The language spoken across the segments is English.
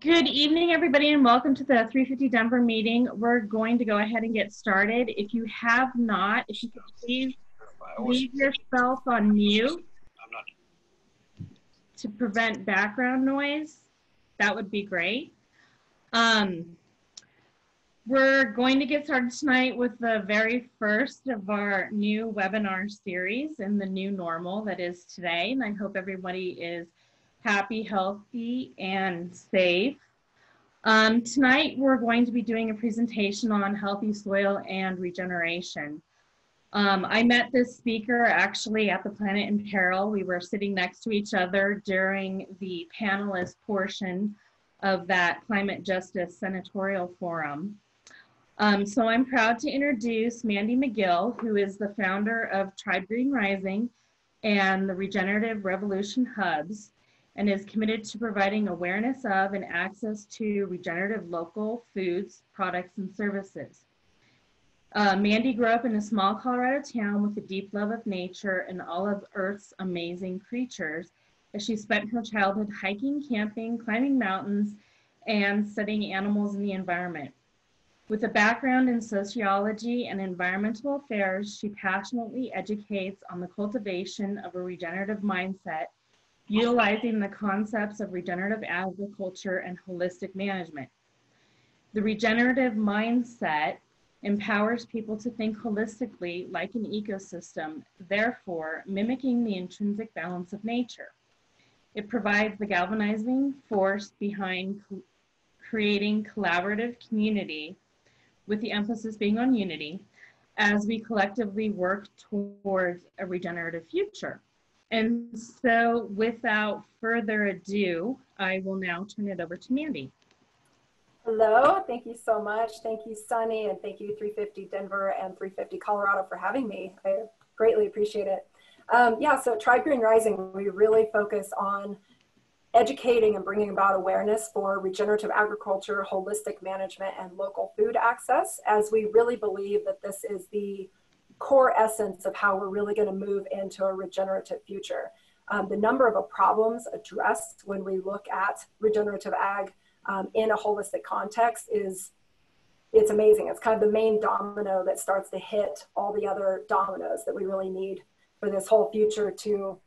Good evening, everybody, and welcome to the 350 Denver meeting. We're going to go ahead and get started. If you have not, if you could please leave yourself on mute to prevent background noise, that would be great. Um, we're going to get started tonight with the very first of our new webinar series in the new normal that is today, and I hope everybody is happy, healthy, and safe. Um, tonight, we're going to be doing a presentation on healthy soil and regeneration. Um, I met this speaker actually at the Planet in Peril. We were sitting next to each other during the panelist portion of that Climate Justice Senatorial Forum. Um, so I'm proud to introduce Mandy Magill, who is the founder of Tribe Green Rising and the Regenerative Revolution Hubs and is committed to providing awareness of and access to regenerative local foods, products, and services. Uh, Mandy grew up in a small Colorado town with a deep love of nature and all of Earth's amazing creatures as she spent her childhood hiking, camping, climbing mountains, and studying animals and the environment. With a background in sociology and environmental affairs, she passionately educates on the cultivation of a regenerative mindset utilizing the concepts of regenerative agriculture and holistic management. The regenerative mindset empowers people to think holistically like an ecosystem, therefore mimicking the intrinsic balance of nature. It provides the galvanizing force behind creating collaborative community with the emphasis being on unity as we collectively work towards a regenerative future. And so without further ado, I will now turn it over to Mandy. Hello, thank you so much. Thank you, Sunny, and thank you 350 Denver and 350 Colorado for having me. I greatly appreciate it. Um, yeah, so Tribe Green Rising, we really focus on educating and bringing about awareness for regenerative agriculture, holistic management, and local food access, as we really believe that this is the core essence of how we're really going to move into a regenerative future. Um, the number of problems addressed when we look at regenerative ag um, in a holistic context is it's amazing. It's kind of the main domino that starts to hit all the other dominoes that we really need for this whole future to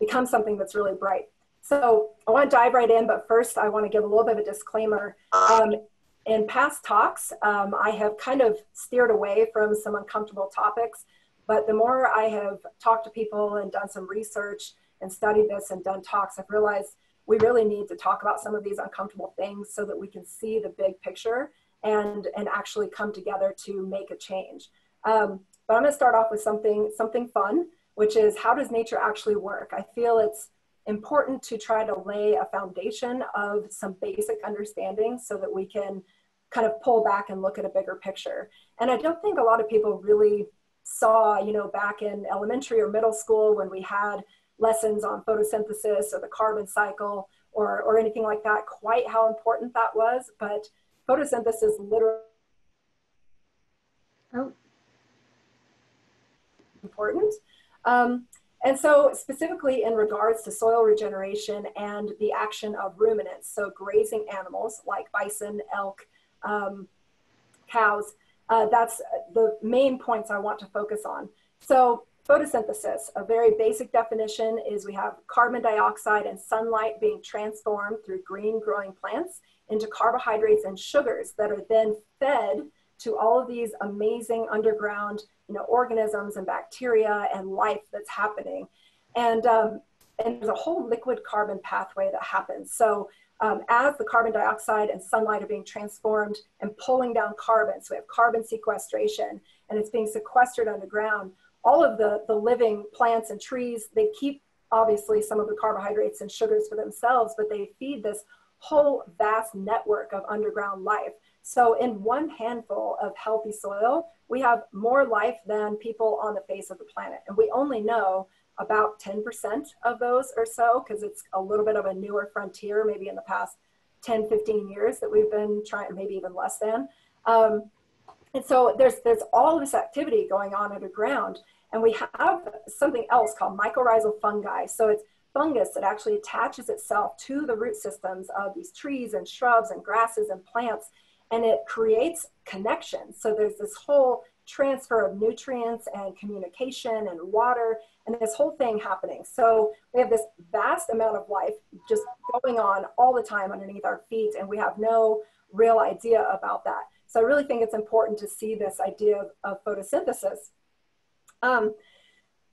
become something that's really bright. So I want to dive right in, but first I want to give a little bit of a disclaimer. Um, in past talks, um, I have kind of steered away from some uncomfortable topics, but the more I have talked to people and done some research and studied this and done talks, I've realized we really need to talk about some of these uncomfortable things so that we can see the big picture and, and actually come together to make a change. Um, but I'm gonna start off with something, something fun, which is how does nature actually work? I feel it's important to try to lay a foundation of some basic understanding so that we can kind of pull back and look at a bigger picture. And I don't think a lot of people really saw, you know, back in elementary or middle school when we had lessons on photosynthesis or the carbon cycle or, or anything like that, quite how important that was. But photosynthesis literally oh. important. Um, and so specifically in regards to soil regeneration and the action of ruminants, so grazing animals like bison, elk, um, cows, uh, that's the main points I want to focus on. So photosynthesis, a very basic definition is we have carbon dioxide and sunlight being transformed through green growing plants into carbohydrates and sugars that are then fed to all of these amazing underground you know, organisms and bacteria and life that's happening. And, um, and there's a whole liquid carbon pathway that happens. So um, as the carbon dioxide and sunlight are being transformed and pulling down carbon, so we have carbon sequestration and it's being sequestered underground, all of the, the living plants and trees, they keep obviously some of the carbohydrates and sugars for themselves, but they feed this whole vast network of underground life. So in one handful of healthy soil, we have more life than people on the face of the planet. And we only know about 10% of those or so, because it's a little bit of a newer frontier, maybe in the past 10, 15 years that we've been trying, maybe even less than. Um, and so there's, there's all this activity going on underground. And we have something else called mycorrhizal fungi. So it's fungus that actually attaches itself to the root systems of these trees and shrubs and grasses and plants, and it creates connections. So there's this whole transfer of nutrients and communication and water and this whole thing happening. So we have this vast amount of life just going on all the time underneath our feet, and we have no real idea about that. So I really think it's important to see this idea of, photosynthesis. Um,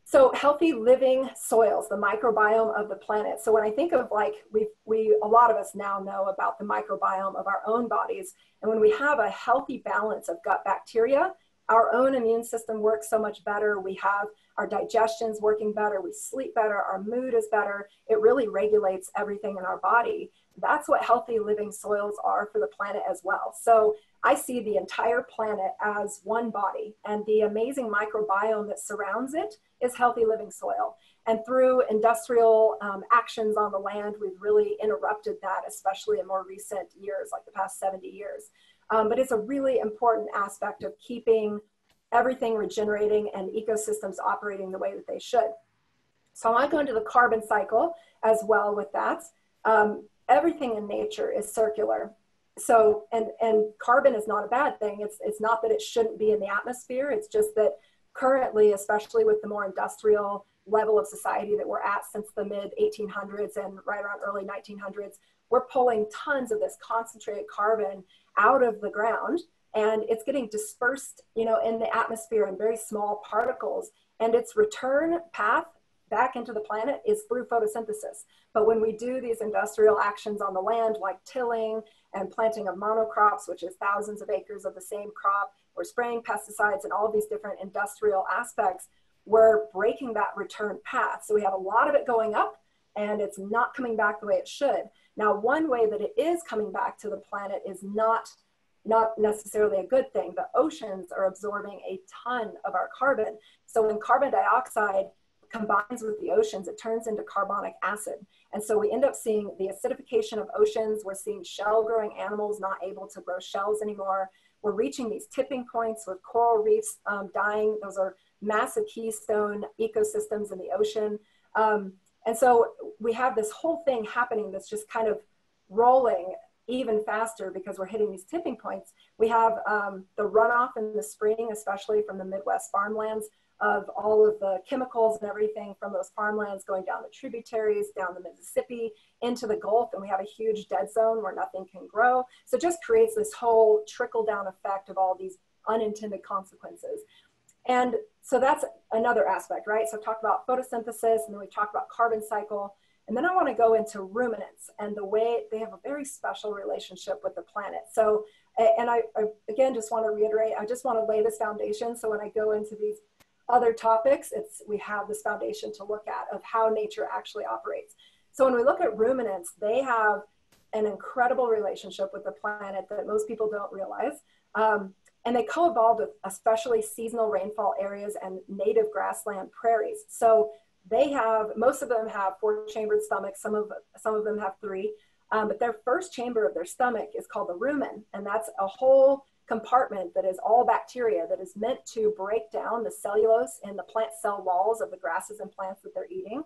so healthy living soils, the microbiome of the planet. So when I think of like we we a lot of us now know about the microbiome of our own bodies, and when we have a healthy balance of gut bacteria, our own immune system works so much better. We have our digestion's working better. We sleep better. Our mood is better. It really regulates everything in our body. That's what healthy living soils are for the planet as well. So I see the entire planet as one body, and the amazing microbiome that surrounds it is healthy living soil. And through industrial um, actions on the land, we've really interrupted that, especially in more recent years, like the past 70 years. Um, but it's a really important aspect of keeping everything regenerating and ecosystems operating the way that they should. So I want to go into the carbon cycle as well with that. Um, everything in nature is circular. So, and, and carbon is not a bad thing. It's, it's not that it shouldn't be in the atmosphere. It's just that currently, especially with the more industrial level of society that we're at since the mid 1800s and right around early 1900s, we're pulling tons of this concentrated carbon out of the ground and it's getting dispersed, you know, in the atmosphere in very small particles. And its return path back into the planet is through photosynthesis. But when we do these industrial actions on the land, like tilling and planting of monocrops, which is thousands of acres of the same crop, or spraying pesticides and all these different industrial aspects, we're breaking that return path. So we have a lot of it going up and it's not coming back the way it should. Now, one way that it is coming back to the planet is not, not necessarily a good thing. The oceans are absorbing a ton of our carbon. So when carbon dioxide combines with the oceans, it turns into carbonic acid. And so we end up seeing the acidification of oceans. We're seeing shell growing animals not able to grow shells anymore. We're reaching these tipping points with coral reefs um, dying. Those are massive keystone ecosystems in the ocean. Um, and so we have this whole thing happening that's just kind of rolling even faster because we're hitting these tipping points. We have um, the runoff in the spring, especially from the Midwest farmlands, of all of the chemicals and everything from those farmlands going down the tributaries, down the Mississippi, into the Gulf, and we have a huge dead zone where nothing can grow. So it just creates this whole trickle down effect of all these unintended consequences. And so that's another aspect, right? So talked about photosynthesis and then we talked about carbon cycle. And then I want to go into ruminants and the way they have a very special relationship with the planet. So, and I, I again just want to reiterate, I just want to lay this foundation. So when I go into these other topics, it's we have this foundation to look at of how nature actually operates. So when we look at ruminants, they have an incredible relationship with the planet that most people don't realize. Um, and they co-evolved with especially seasonal rainfall areas and native grassland prairies. So they have, most of them have four chambered stomachs, some of, some of them have three, um, but their first chamber of their stomach is called the rumen, and that's a whole compartment that is all bacteria that is meant to break down the cellulose in the plant cell walls of the grasses and plants that they're eating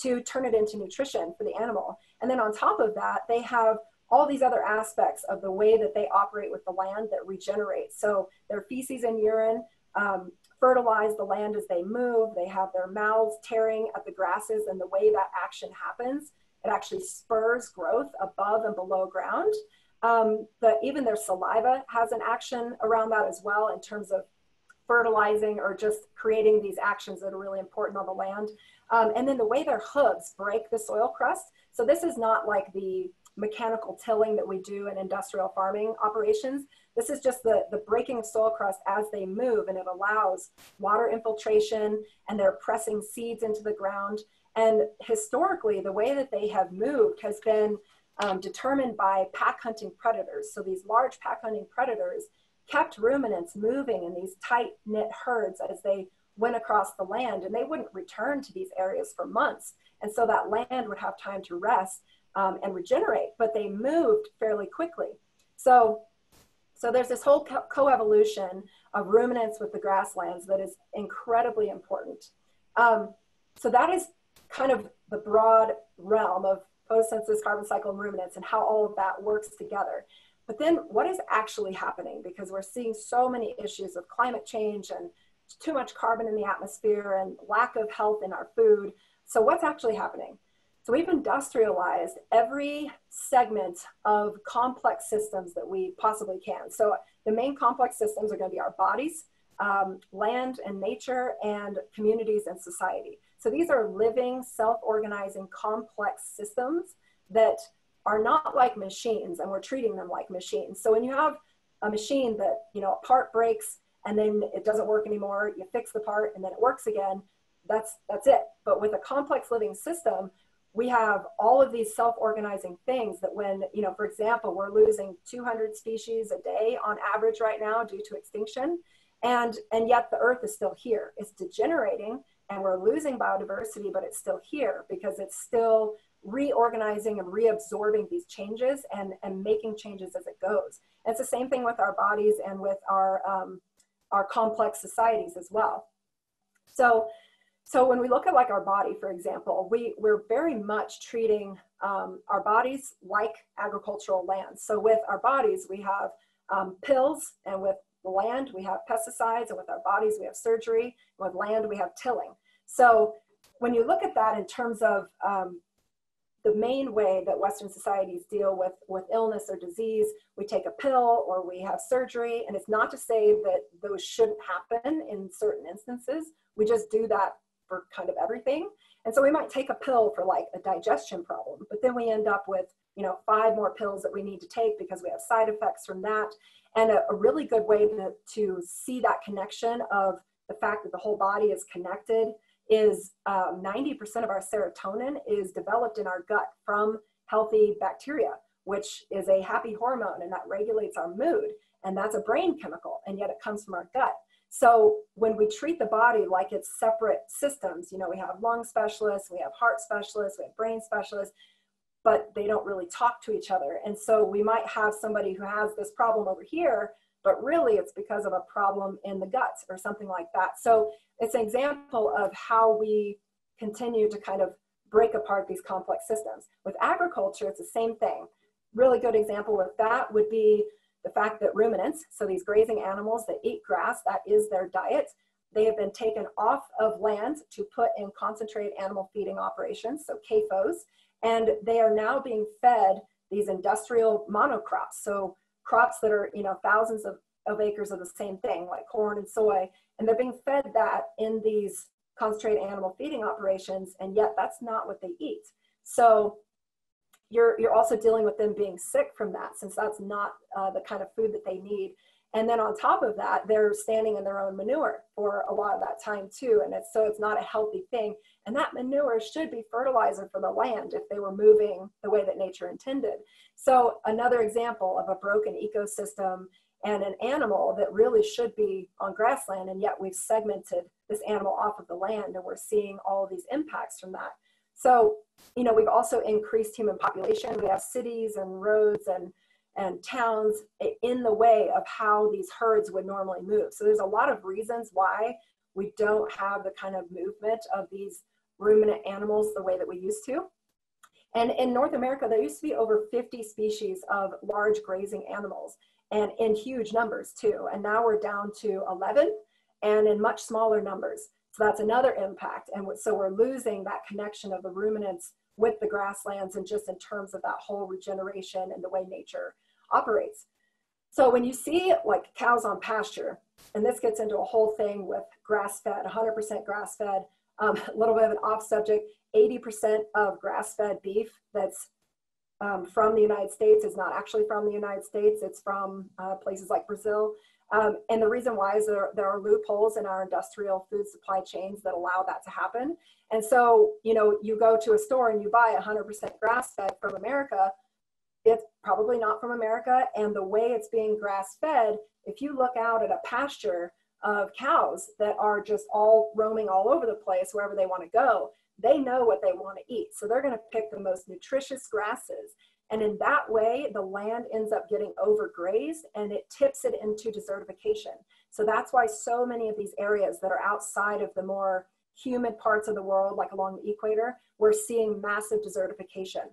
to turn it into nutrition for the animal. And then on top of that, they have all these other aspects of the way that they operate with the land that regenerate. So their feces and urine um, fertilize the land as they move. They have their mouths tearing at the grasses, and the way that action happens, it actually spurs growth above and below ground. Um, the, even their saliva has an action around that as well in terms of fertilizing or just creating these actions that are really important on the land. Um, and then the way their hooves break the soil crust. So this is not like the mechanical tilling that we do in industrial farming operations. This is just the, the breaking of soil crust as they move and it allows water infiltration and they're pressing seeds into the ground. And historically, the way that they have moved has been um, determined by pack hunting predators. So these large pack hunting predators kept ruminants moving in these tight knit herds as they went across the land and they wouldn't return to these areas for months. And so that land would have time to rest um, and regenerate, but they moved fairly quickly. So, so there's this whole co- coevolution of ruminants with the grasslands that is incredibly important. Um, so that is kind of the broad realm of photosynthesis, carbon cycle, and ruminants and how all of that works together. But then what is actually happening? Because we're seeing so many issues of climate change and too much carbon in the atmosphere and lack of health in our food. So what's actually happening? So we've industrialized every segment of complex systems that we possibly can. So the main complex systems are going to be our bodies, um, land and nature, and communities and society. So these are living, self-organizing, complex systems that are not like machines, and we're treating them like machines. So when you have a machine that you know a part breaks and then it doesn't work anymore, you fix the part and then it works again. That's that's it. But with a complex living system, we have all of these self-organizing things that when you know for example we're losing 200 species a day on average right now due to extinction and and yet the earth is still here. It's degenerating and we're losing biodiversity but it's still here because it's still reorganizing and reabsorbing these changes and and making changes as it goes. And it's the same thing with our bodies and with our um, our complex societies as well. So so when we look at like our body, for example, we, we're very much treating um, our bodies like agricultural land So with our bodies, we have um, pills and with land, we have pesticides and with our bodies, we have surgery. And with land, we have tilling. So when you look at that in terms of um, the main way that Western societies deal with, with illness or disease, we take a pill or we have surgery. And it's not to say that those shouldn't happen in certain instances. We just do that for kind of everything. And so we might take a pill for like a digestion problem, but then we end up with, you know, five more pills that we need to take because we have side effects from that. And a, a really good way to, to see that connection of the fact that the whole body is connected is 90% um, of our serotonin is developed in our gut from healthy bacteria, which is a happy hormone and that regulates our mood. And that's a brain chemical, and yet it comes from our gut. So when we treat the body like it's separate systems, you know, we have lung specialists, we have heart specialists, we have brain specialists, but they don't really talk to each other. And so we might have somebody who has this problem over here, but really it's because of a problem in the guts or something like that. So it's an example of how we continue to kind of break apart these complex systems. With agriculture, it's the same thing. Really good example of that would be the fact that ruminants, so these grazing animals that eat grass, that is their diet, they have been taken off of land to put in concentrated animal feeding operations, so CAFOs, and they are now being fed these industrial monocrops, so crops that are, you know, thousands of, of acres of the same thing, like corn and soy, and they're being fed that in these concentrated animal feeding operations, and yet that's not what they eat. So you're, you're also dealing with them being sick from that since that's not uh, the kind of food that they need. And then on top of that, they're standing in their own manure for a lot of that time too. And it's, so it's not a healthy thing. And that manure should be fertilizer for the land if they were moving the way that nature intended. So another example of a broken ecosystem and an animal that really should be on grassland. And yet we've segmented this animal off of the land and we're seeing all these impacts from that. So, you know, we've also increased human population. We have cities and roads and, and towns in the way of how these herds would normally move. So there's a lot of reasons why we don't have the kind of movement of these ruminant animals the way that we used to. And in North America, there used to be over 50 species of large grazing animals and in huge numbers too. And now we're down to 11 and in much smaller numbers. So that's another impact. And so we're losing that connection of the ruminants with the grasslands and just in terms of that whole regeneration and the way nature operates. So when you see like cows on pasture, and this gets into a whole thing with grass-fed, 100% grass-fed, um, a little bit of an off subject, 80% of grass-fed beef that's um, from the United States is not actually from the United States. It's from uh, places like Brazil. Um, and the reason why is there, there are loopholes in our industrial food supply chains that allow that to happen. And so, you know, you go to a store and you buy 100% grass fed from America, it's probably not from America. And the way it's being grass fed, if you look out at a pasture of cows that are just all roaming all over the place wherever they want to go, they know what they want to eat. So they're going to pick the most nutritious grasses and in that way, the land ends up getting overgrazed and it tips it into desertification. So that's why so many of these areas that are outside of the more humid parts of the world, like along the equator, we're seeing massive desertification.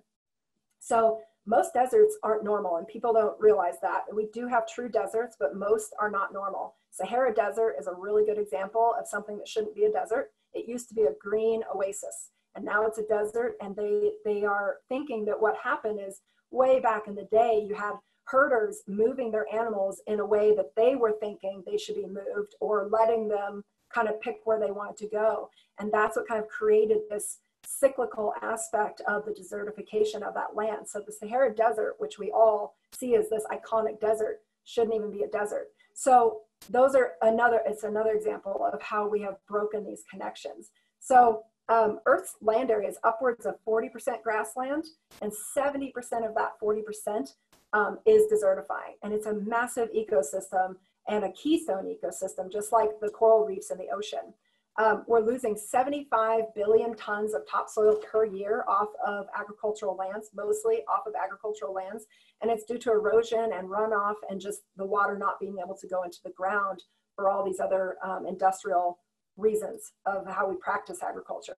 So most deserts aren't normal and people don't realize that. We do have true deserts, but most are not normal. Sahara Desert is a really good example of something that shouldn't be a desert. It used to be a green oasis and now it's a desert and they, they are thinking that what happened is way back in the day, you had herders moving their animals in a way that they were thinking they should be moved or letting them kind of pick where they wanted to go. And that's what kind of created this cyclical aspect of the desertification of that land. So the Sahara Desert, which we all see as this iconic desert, shouldn't even be a desert. So those are another, it's another example of how we have broken these connections. So um, Earth's land area is upwards of 40% grassland and 70% of that 40% um, is desertifying. And it's a massive ecosystem and a keystone ecosystem, just like the coral reefs in the ocean. Um, we're losing 75 billion tons of topsoil per year off of agricultural lands, mostly off of agricultural lands. And it's due to erosion and runoff and just the water not being able to go into the ground for all these other um, industrial reasons of how we practice agriculture.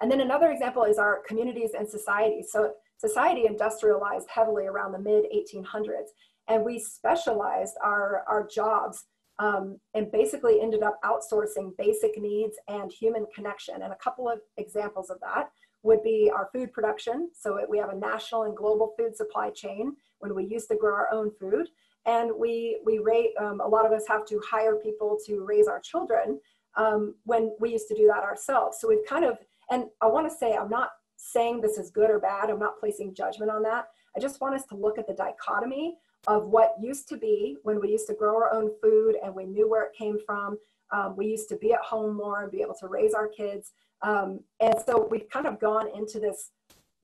And then another example is our communities and societies. So society industrialized heavily around the mid 1800s and we specialized our, our jobs um, and basically ended up outsourcing basic needs and human connection. And a couple of examples of that would be our food production. So we have a national and global food supply chain when we used to grow our own food. And we, we rate, um, a lot of us have to hire people to raise our children um, when we used to do that ourselves. So we've kind of, and I want to say, I'm not saying this is good or bad. I'm not placing judgment on that. I just want us to look at the dichotomy of what used to be when we used to grow our own food and we knew where it came from. Um, we used to be at home more and be able to raise our kids. Um, and so we've kind of gone into this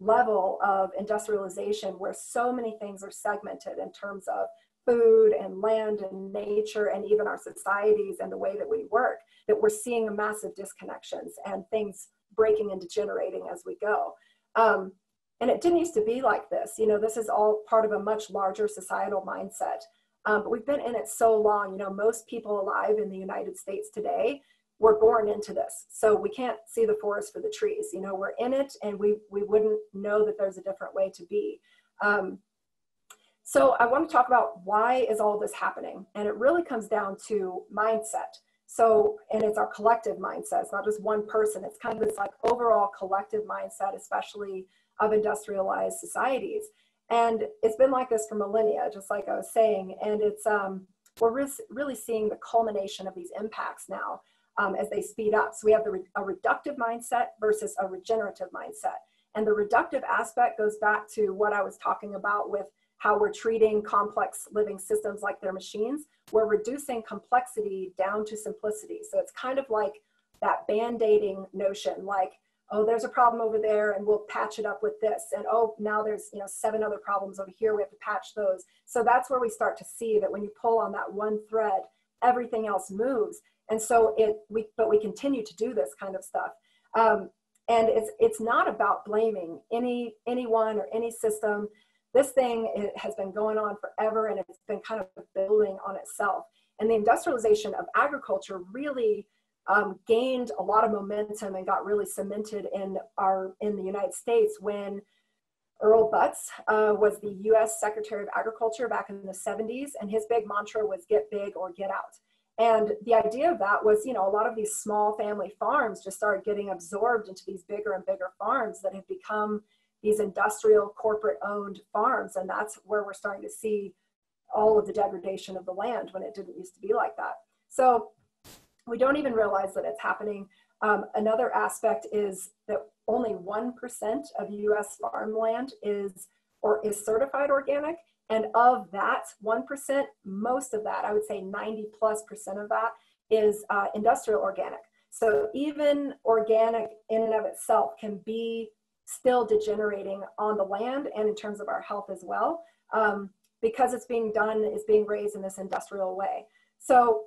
level of industrialization where so many things are segmented in terms of food and land and nature and even our societies and the way that we work that we're seeing a massive disconnections and things breaking and degenerating as we go. Um, and it didn't used to be like this. You know, this is all part of a much larger societal mindset. Um, but we've been in it so long. You know, most people alive in the United States today were born into this. So we can't see the forest for the trees. You know, we're in it and we, we wouldn't know that there's a different way to be. Um, so I want to talk about why is all this happening? And it really comes down to mindset. So, and it's our collective mindset. It's not just one person. It's kind of this like overall collective mindset, especially of industrialized societies. And it's been like this for millennia, just like I was saying. And it's, um, we're re really seeing the culmination of these impacts now um, as they speed up. So we have the re a reductive mindset versus a regenerative mindset. And the reductive aspect goes back to what I was talking about with how we're treating complex living systems like they're machines. We're reducing complexity down to simplicity. So it's kind of like that band-aiding notion, like oh, there's a problem over there and we'll patch it up with this. And oh, now there's, you know, seven other problems over here. We have to patch those. So that's where we start to see that when you pull on that one thread, everything else moves. And so it, we, but we continue to do this kind of stuff. Um, and it's, it's not about blaming any, anyone or any system. This thing it has been going on forever and it's been kind of building on itself. And the industrialization of agriculture really um, gained a lot of momentum and got really cemented in our in the United States when Earl Butz uh, was the U.S. Secretary of Agriculture back in the 70s, and his big mantra was "Get big or get out." And the idea of that was, you know, a lot of these small family farms just started getting absorbed into these bigger and bigger farms that have become these industrial corporate owned farms. And that's where we're starting to see all of the degradation of the land when it didn't used to be like that. So we don't even realize that it's happening. Um, another aspect is that only 1% of US farmland is or is certified organic. And of that 1%, most of that, I would say 90 plus percent of that is uh, industrial organic. So even organic in and of itself can be still degenerating on the land and in terms of our health as well, um, because it's being done, is being raised in this industrial way. So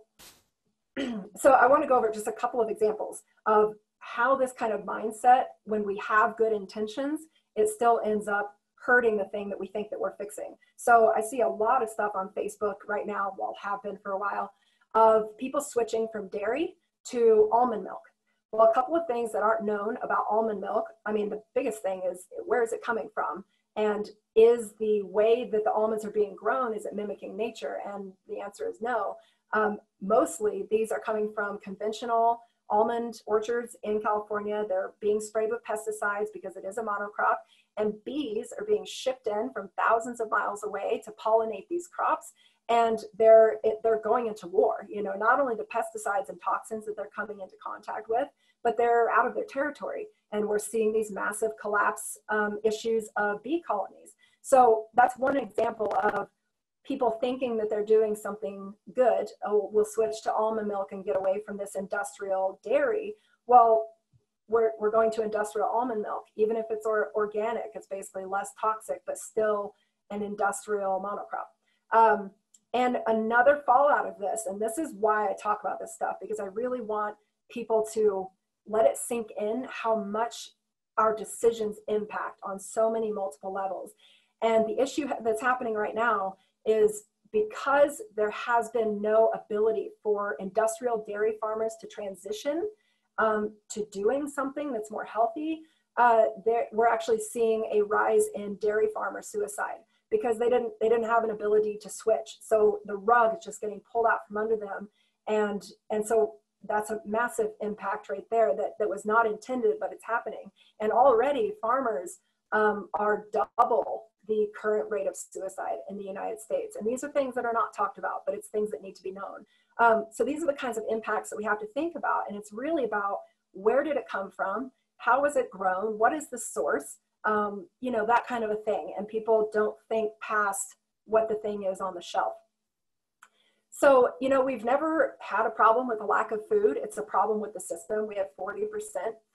so I want to go over just a couple of examples of how this kind of mindset, when we have good intentions, it still ends up hurting the thing that we think that we're fixing. So I see a lot of stuff on Facebook right now, well, have been for a while, of people switching from dairy to almond milk. Well, a couple of things that aren't known about almond milk. I mean, the biggest thing is where is it coming from? And is the way that the almonds are being grown, is it mimicking nature? And the answer is no. Um, mostly these are coming from conventional almond orchards in California. They're being sprayed with pesticides because it is a monocrop. And bees are being shipped in from thousands of miles away to pollinate these crops. And they're, they're going into war. You know, not only the pesticides and toxins that they're coming into contact with, but they're out of their territory. And we're seeing these massive collapse um, issues of bee colonies. So that's one example of people thinking that they're doing something good. Oh, we'll switch to almond milk and get away from this industrial dairy. Well, we're, we're going to industrial almond milk, even if it's or, organic, it's basically less toxic, but still an industrial monocrop. Um, and another fallout of this, and this is why I talk about this stuff, because I really want people to let it sink in how much our decisions impact on so many multiple levels. And the issue that's happening right now is because there has been no ability for industrial dairy farmers to transition um, to doing something that's more healthy, uh, we're actually seeing a rise in dairy farmer suicide because they didn't they didn't have an ability to switch. So the rug is just getting pulled out from under them, and and so that's a massive impact right there that that was not intended, but it's happening. And already farmers um, are double the current rate of suicide in the United States. And these are things that are not talked about, but it's things that need to be known. Um, so these are the kinds of impacts that we have to think about. And it's really about where did it come from? How was it grown? What is the source? Um, you know, that kind of a thing. And people don't think past what the thing is on the shelf. So, you know, we've never had a problem with a lack of food. It's a problem with the system. We have 40%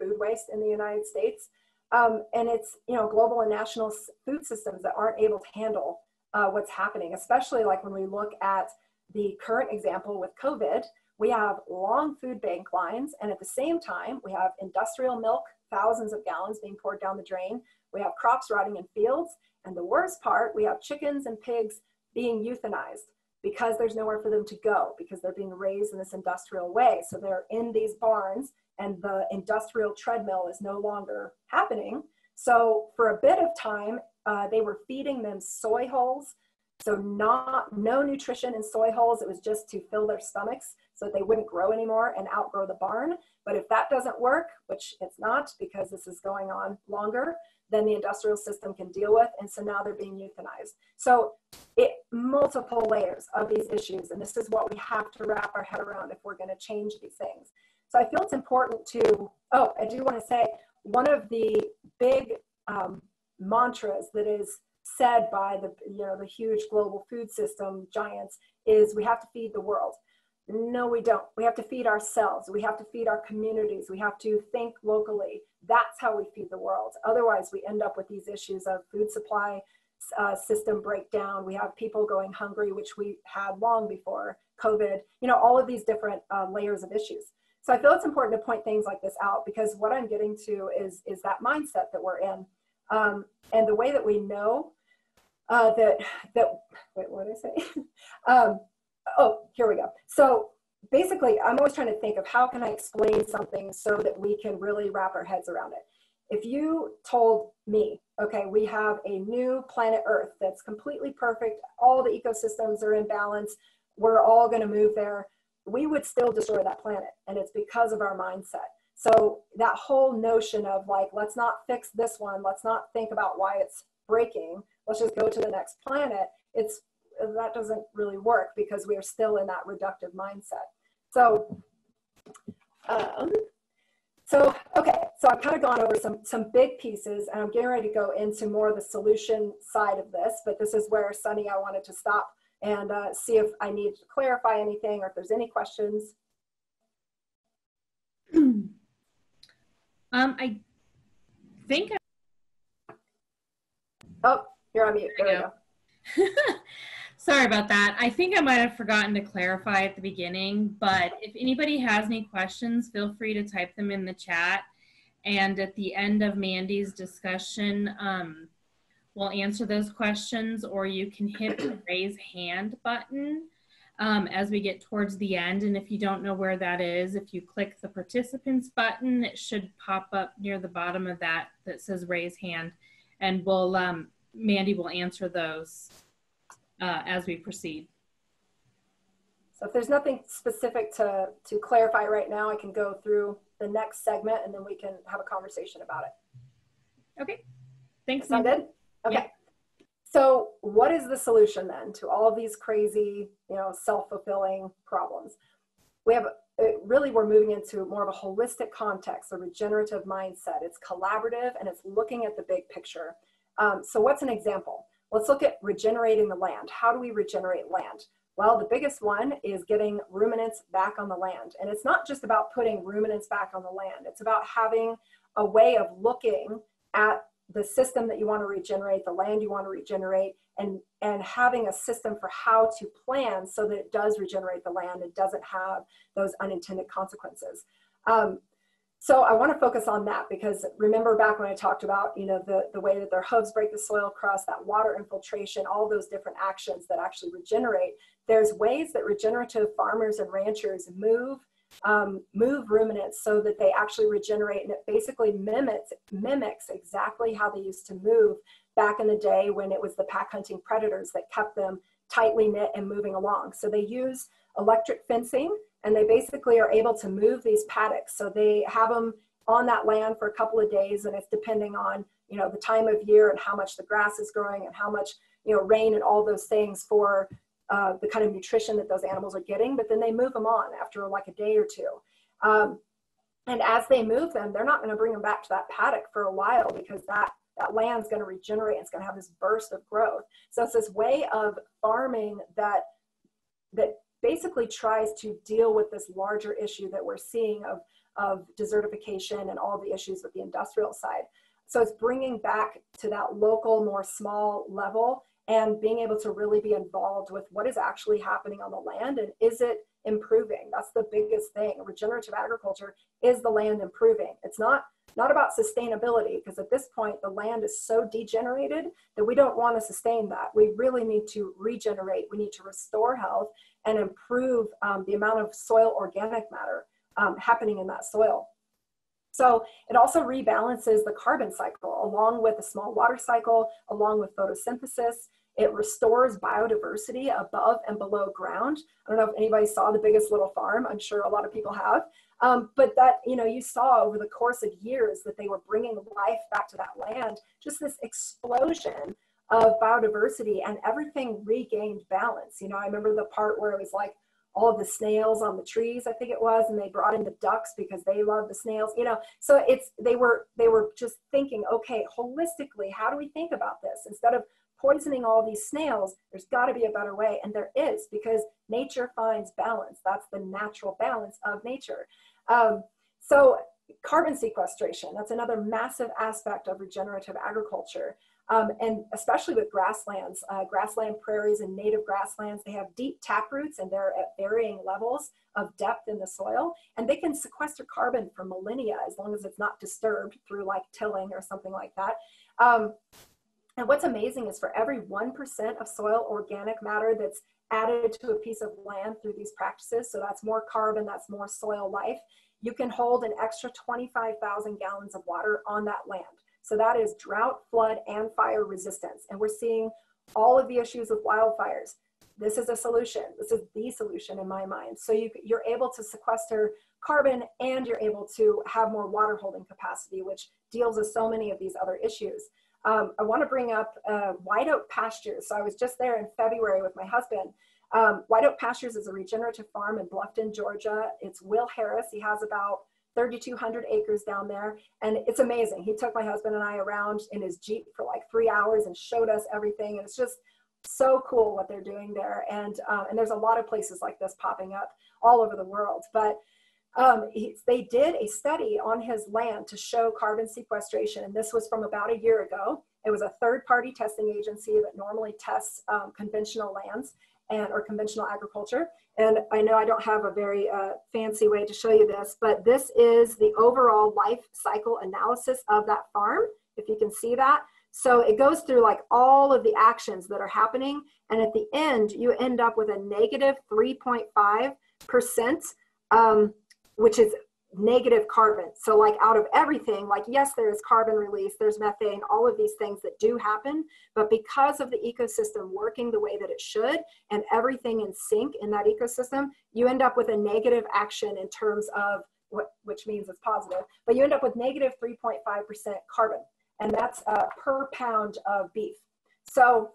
food waste in the United States. Um, and it's, you know, global and national food systems that aren't able to handle uh, what's happening, especially like when we look at the current example with COVID, we have long food bank lines, and at the same time, we have industrial milk, thousands of gallons being poured down the drain. We have crops rotting in fields, and the worst part, we have chickens and pigs being euthanized because there's nowhere for them to go because they're being raised in this industrial way. So they're in these barns and the industrial treadmill is no longer happening. So for a bit of time, uh, they were feeding them soy hulls. So not no nutrition in soy hulls. It was just to fill their stomachs so that they wouldn't grow anymore and outgrow the barn. But if that doesn't work, which it's not because this is going on longer, then the industrial system can deal with. And so now they're being euthanized. So it multiple layers of these issues. And this is what we have to wrap our head around if we're going to change these things. So I feel it's important to, oh, I do want to say one of the big um, mantras that is said by the, you know, the huge global food system giants is we have to feed the world. No, we don't. We have to feed ourselves. We have to feed our communities. We have to think locally. That's how we feed the world. Otherwise, we end up with these issues of food supply uh, system breakdown. We have people going hungry, which we had long before COVID. You know, all of these different uh, layers of issues. So I feel it's important to point things like this out because what I'm getting to is, is that mindset that we're in. Um, and the way that we know uh, that, that, wait, what did I say? um, oh, here we go. So basically, I'm always trying to think of how can I explain something so that we can really wrap our heads around it. If you told me, okay, we have a new planet Earth that's completely perfect, all the ecosystems are in balance, we're all going to move there we would still destroy that planet. And it's because of our mindset. So that whole notion of like, let's not fix this one, let's not think about why it's breaking, let's just go to the next planet. It's that doesn't really work because we are still in that reductive mindset. So, um, so okay, so I've kind of gone over some some big pieces, and I'm getting ready to go into more of the solution side of this. But this is where Sunny, I wanted to stop and uh, see if I need to clarify anything or if there's any questions. um, I think. I... Oh, you're on mute. There, there we go. Sorry about that. I think I might have forgotten to clarify at the beginning, but if anybody has any questions, feel free to type them in the chat. And at the end of Mandy's discussion, um, we'll answer those questions or you can hit the raise hand button um, as we get towards the end. And if you don't know where that is, if you click the participants button, it should pop up near the bottom of that that says raise hand. And we'll, um, Mandy will answer those uh, as we proceed. So if there's nothing specific to, to clarify right now, I can go through the next segment and then we can have a conversation about it. Okay. Thanks. Sound good? Okay. Yeah. So what is the solution then to all of these crazy, you know, self-fulfilling problems? We have really we're moving into more of a holistic context, a regenerative mindset. It's collaborative and it's looking at the big picture. Um, so what's an example? Let's look at regenerating the land. How do we regenerate land? Well, the biggest one is getting ruminants back on the land. And it's not just about putting ruminants back on the land. It's about having a way of looking at the system that you want to regenerate, the land you want to regenerate, and, and having a system for how to plan so that it does regenerate the land and doesn't have those unintended consequences. Um, so I want to focus on that because remember back when I talked about, you know, the, the way that their hooves break the soil crust, that water infiltration, all those different actions that actually regenerate. There's ways that regenerative farmers and ranchers move um, move ruminants so that they actually regenerate and it basically mimics mimics exactly how they used to move back in the day when it was the pack hunting predators that kept them tightly knit and moving along. So they use electric fencing and they basically are able to move these paddocks. So they have them on that land for a couple of days and it's depending on you know the time of year and how much the grass is growing and how much you know rain and all those things for uh, the kind of nutrition that those animals are getting, but then they move them on after like a day or two. Um, and as they move them, they're not going to bring them back to that paddock for a while because that that land's going to regenerate. And it's going to have this burst of growth. So it's this way of farming that that basically tries to deal with this larger issue that we're seeing of of desertification and all the issues with the industrial side. So it's bringing back to that local, more small level and being able to really be involved with what is actually happening on the land and is it improving? That's the biggest thing. Regenerative agriculture is the land improving. It's not not about sustainability because at this point the land is so degenerated that we don't want to sustain that. We really need to regenerate. We need to restore health and improve um, the amount of soil organic matter um, happening in that soil so it also rebalances the carbon cycle along with a small water cycle, along with photosynthesis. It restores biodiversity above and below ground. I don't know if anybody saw The Biggest Little Farm. I'm sure a lot of people have. Um, but that, you know, you saw over the course of years that they were bringing life back to that land, just this explosion of biodiversity and everything regained balance. You know, I remember the part where it was like all the snails on the trees i think it was and they brought in the ducks because they love the snails you know? So it's they were they were just thinking okay holistically how do we think about this? Instead of poisoning all these snails there's got to be a better way and there is because nature finds balance. That's the natural balance of nature. Um, so carbon sequestration that's another massive aspect of regenerative agriculture um, and especially with grasslands, uh, grassland prairies and native grasslands, they have deep tap roots and they're at varying levels of depth in the soil. And they can sequester carbon for millennia as long as it's not disturbed through like tilling or something like that. Um, and what's amazing is for every 1% of soil organic matter that's added to a piece of land through these practices, so that's more carbon, that's more soil life, you can hold an extra 25,000 gallons of water on that land. So that is drought, flood, and fire resistance. And we're seeing all of the issues with wildfires. This is a solution. This is the solution in my mind. So you, you're able to sequester carbon and you're able to have more water holding capacity, which deals with so many of these other issues. Um, I want to bring up uh, White Oak Pastures. So I was just there in February with my husband. Um, White Oak Pastures is a regenerative farm in Bluffton, Georgia. It's Will Harris. He has about 3,200 acres down there. And it's amazing. He took my husband and I around in his Jeep for like three hours and showed us everything. And it's just so cool what they're doing there. And, um, and there's a lot of places like this popping up all over the world. But um, he, they did a study on his land to show carbon sequestration. And this was from about a year ago. It was a third party testing agency that normally tests um, conventional lands and or conventional agriculture. And I know I don't have a very uh, fancy way to show you this, but this is the overall life cycle analysis of that farm. If you can see that, So it goes through like all of the actions that are happening. And at the end, you end up with a negative 3.5%, um, which is negative carbon. So like out of everything, like yes, there is carbon release, there's methane, all of these things that do happen, but because of the ecosystem working the way that it should and everything in sync in that ecosystem, you end up with a negative action in terms of what, which means it's positive, but you end up with negative 3.5% carbon and that's uh, per pound of beef. So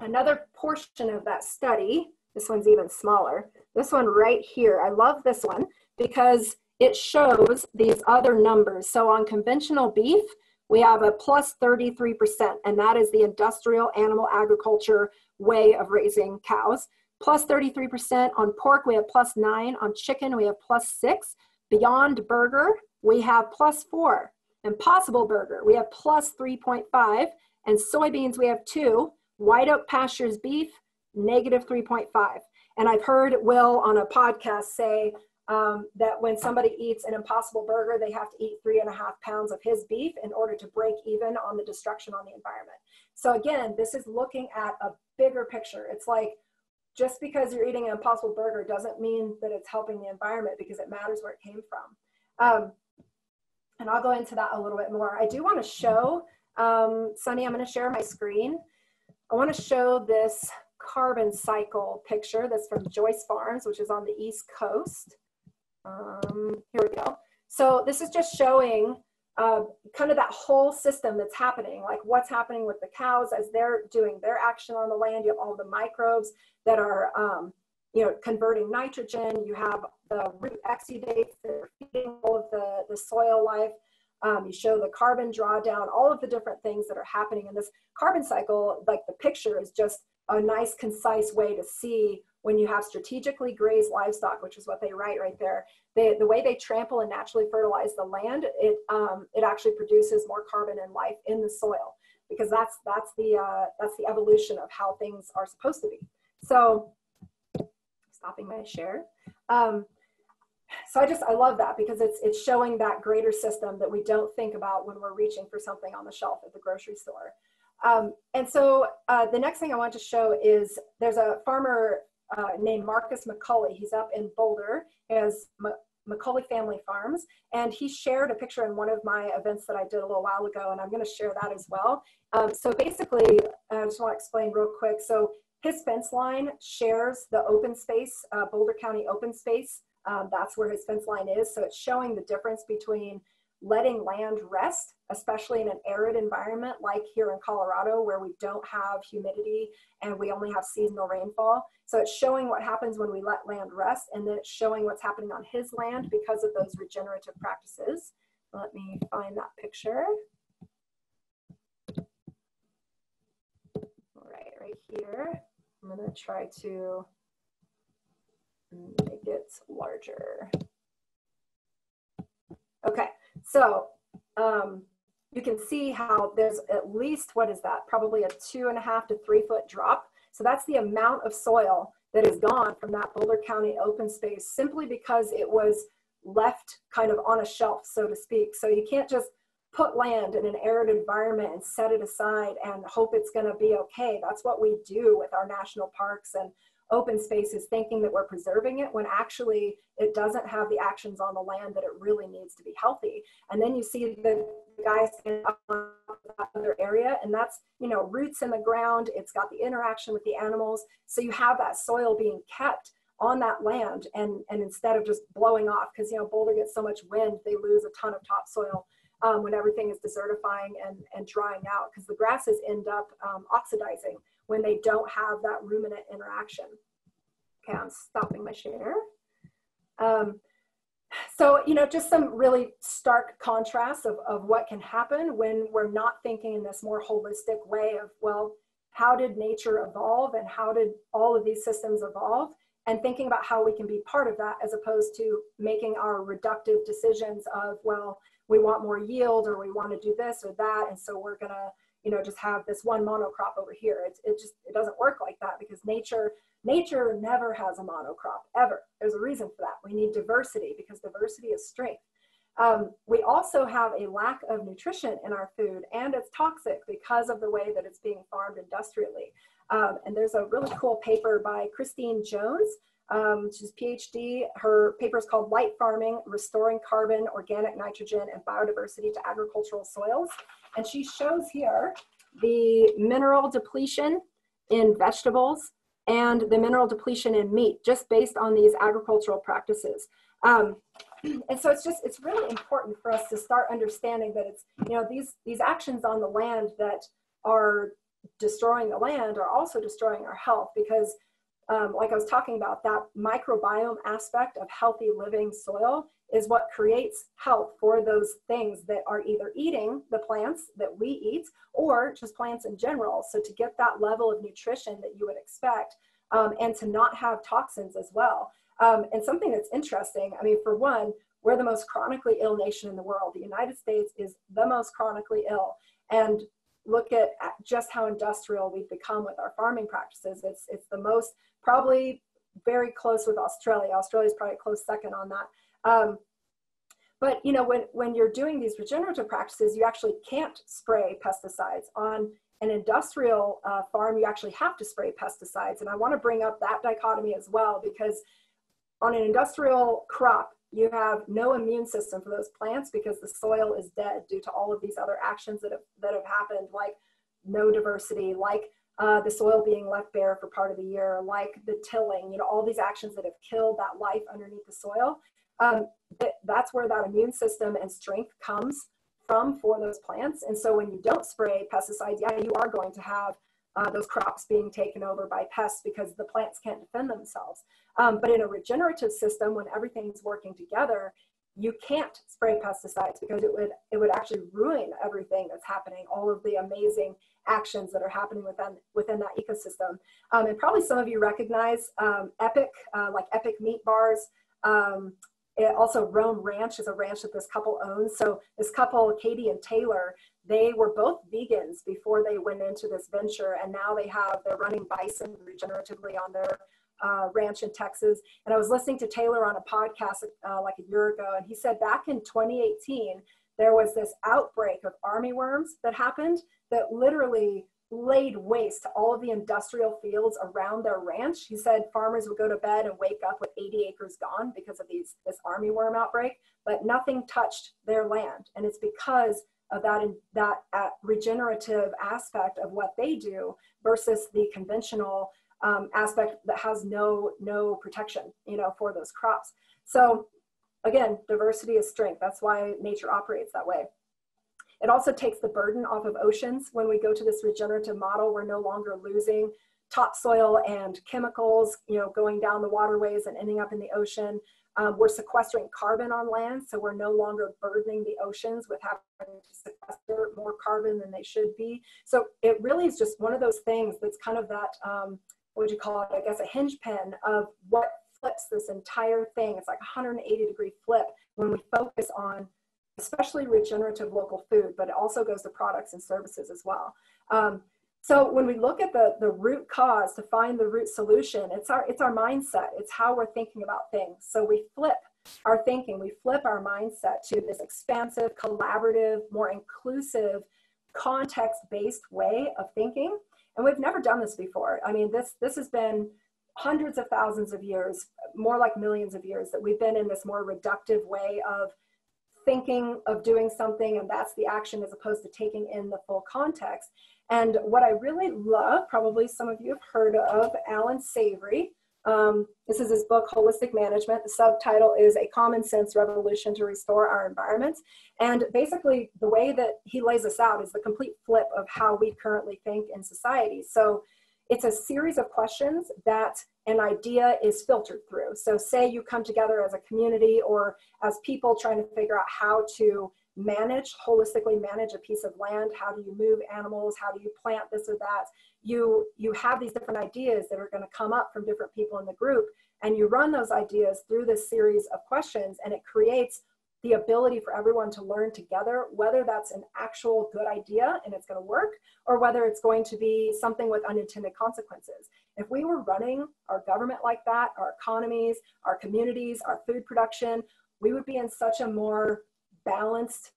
another portion of that study, this one's even smaller, this one right here, I love this one because it shows these other numbers. So on conventional beef, we have a plus 33%, and that is the industrial animal agriculture way of raising cows. Plus 33% on pork, we have plus nine. On chicken, we have plus six. Beyond Burger, we have plus four. Impossible Burger, we have plus 3.5. And soybeans, we have two. White Oak Pastures beef, negative 3.5. And I've heard Will on a podcast say um, that when somebody eats an impossible burger, they have to eat three and a half pounds of his beef in order to break even on the destruction on the environment. So again, this is looking at a bigger picture. It's like just because you're eating an impossible burger doesn't mean that it's helping the environment because it matters where it came from. Um, and I'll go into that a little bit more. I do want to show, um, Sunny, I'm going to share my screen. I want to show this carbon cycle picture that's from Joyce Farms, which is on the East Coast. Um, here we go. So this is just showing uh, kind of that whole system that's happening, like what's happening with the cows as they're doing their action on the land. You have all the microbes that are, um, you know, converting nitrogen. You have the root exudates that are feeding all of the, the soil life. Um, you show the carbon drawdown, all of the different things that are happening in this carbon cycle. Like the picture is just a nice, concise way to see when you have strategically grazed livestock, which is what they write right there, they, the way they trample and naturally fertilize the land, it, um, it actually produces more carbon and life in the soil because that's, that's, the, uh, that's the evolution of how things are supposed to be. So stopping my share. Um, so I just, I love that because it's, it's showing that greater system that we don't think about when we're reaching for something on the shelf at the grocery store. Um, and so uh, the next thing I want to show is there's a farmer uh, named Marcus McCauley. He's up in Boulder, as M- McCauley Family Farms, and he shared a picture in one of my events that I did a little while ago, and I'm going to share that as well. Um, so basically, I just want to explain real quick. So his fence line shares the open space, uh, Boulder County open space. Um, that's where his fence line is. So it's showing the difference between letting land rest, especially in an arid environment like here in Colorado where we don't have humidity and we only have seasonal rainfall. So it's showing what happens when we let land rest and then it's showing what's happening on his land because of those regenerative practices. Let me find that picture. All right, right here. I'm gonna try to make it larger. Okay, so um, you can see how there's at least, what is that? Probably a two and a half to three foot drop. So that's the amount of soil that is gone from that Boulder County open space simply because it was left kind of on a shelf, so to speak. So you can't just put land in an arid environment and set it aside and hope it's going to be okay. That's what we do with our national parks and open spaces thinking that we're preserving it when actually it doesn't have the actions on the land that it really needs to be healthy. And then you see the guys in other area and that's, you know, roots in the ground. It's got the interaction with the animals. So you have that soil being kept on that land and, and instead of just blowing off because, you know, Boulder gets so much wind, they lose a ton of topsoil um, when everything is desertifying and, and drying out because the grasses end up um, oxidizing when they don't have that ruminant interaction. Okay, I'm stopping my share. Um, so, you know, just some really stark contrasts of, of what can happen when we're not thinking in this more holistic way of, well, how did nature evolve and how did all of these systems evolve? And thinking about how we can be part of that as opposed to making our reductive decisions of, well, we want more yield or we want to do this or that. And so we're going to you know just have this one monocrop over here it, it just it doesn't work like that because nature nature never has a monocrop ever there's a reason for that we need diversity because diversity is strength Um, we also have a lack of nutrition in our food and it's toxic because of the way that it's being farmed industrially. Um, and there's a really cool paper by Christine Jones. Um, she's PhD. Her paper is called Light Farming, Restoring Carbon, Organic Nitrogen, and Biodiversity to Agricultural Soils. And she shows here the mineral depletion in vegetables and the mineral depletion in meat just based on these agricultural practices. Um, and so it's just it's really important for us to start understanding that it's you know these these actions on the land that are destroying the land are also destroying our health because um, like I was talking about, that microbiome aspect of healthy living soil is what creates health for those things that are either eating the plants that we eat or just plants in general. So to get that level of nutrition that you would expect um, and to not have toxins as well. Um, and something that's interesting, I mean, for one, we're the most chronically ill nation in the world. The United States is the most chronically ill. And look at just how industrial we've become with our farming practices. It's, it's the most, probably very close with Australia. Australia is probably close second on that. Um, but you know, when, when you're doing these regenerative practices, you actually can't spray pesticides. On an industrial uh, farm, you actually have to spray pesticides. And I wanna bring up that dichotomy as well, because on an industrial crop, you have no immune system for those plants because the soil is dead due to all of these other actions that have, that have happened, like no diversity, like uh, the soil being left bare for part of the year, like the tilling, you know, all these actions that have killed that life underneath the soil. Um, that's where that immune system and strength comes from for those plants. And so when you don't spray pesticides, yeah, you are going to have uh, those crops being taken over by pests because the plants can't defend themselves. Um, but in a regenerative system, when everything's working together, you can't spray pesticides because it would it would actually ruin everything that's happening, all of the amazing actions that are happening within within that ecosystem. Um, and probably some of you recognize um, Epic, uh, like Epic Meat Bars. Um, it also Roam Ranch is a ranch that this couple owns. So this couple, Katie and Taylor, they were both vegans before they went into this venture, and now they have they're running bison regeneratively on their uh, ranch in Texas. And I was listening to Taylor on a podcast uh, like a year ago, and he said back in 2018 there was this outbreak of army worms that happened that literally laid waste to all of the industrial fields around their ranch. He said farmers would go to bed and wake up with 80 acres gone because of these this army worm outbreak, but nothing touched their land, and it's because of that that uh, regenerative aspect of what they do versus the conventional um, aspect that has no no protection you know for those crops. So again diversity is strength. That's why nature operates that way it also takes the burden off of oceans when we go to this regenerative model we're no longer losing topsoil and chemicals you know going down the waterways and ending up in the ocean um, we're sequestering carbon on land, so we're no longer burdening the oceans with having to sequester more carbon than they should be. So it really is just one of those things that's kind of that, um, what would you call it, I guess a hinge pin of what flips this entire thing. It's like a 180 degree flip when we focus on especially regenerative local food, but it also goes to products and services as well. Um, so when we look at the, the root cause to find the root solution, it's our, it's our mindset. It's how we're thinking about things. So we flip our thinking, we flip our mindset to this expansive, collaborative, more inclusive, context-based way of thinking. And we've never done this before. I mean, this, this has been hundreds of thousands of years, more like millions of years, that we've been in this more reductive way of thinking of doing something and that's the action as opposed to taking in the full context. And what I really love, probably some of you have heard of Alan Savory. Um, this is his book, Holistic Management. The subtitle is A Common Sense Revolution to Restore Our Environments. And basically, the way that he lays this out is the complete flip of how we currently think in society. So it's a series of questions that an idea is filtered through. So, say you come together as a community or as people trying to figure out how to manage, holistically manage a piece of land. How do you move animals? How do you plant this or that? You, you have these different ideas that are going to come up from different people in the group, and you run those ideas through this series of questions, and it creates the ability for everyone to learn together, whether that's an actual good idea and it's going to work, or whether it's going to be something with unintended consequences. If we were running our government like that, our economies, our communities, our food production, we would be in such a more balanced,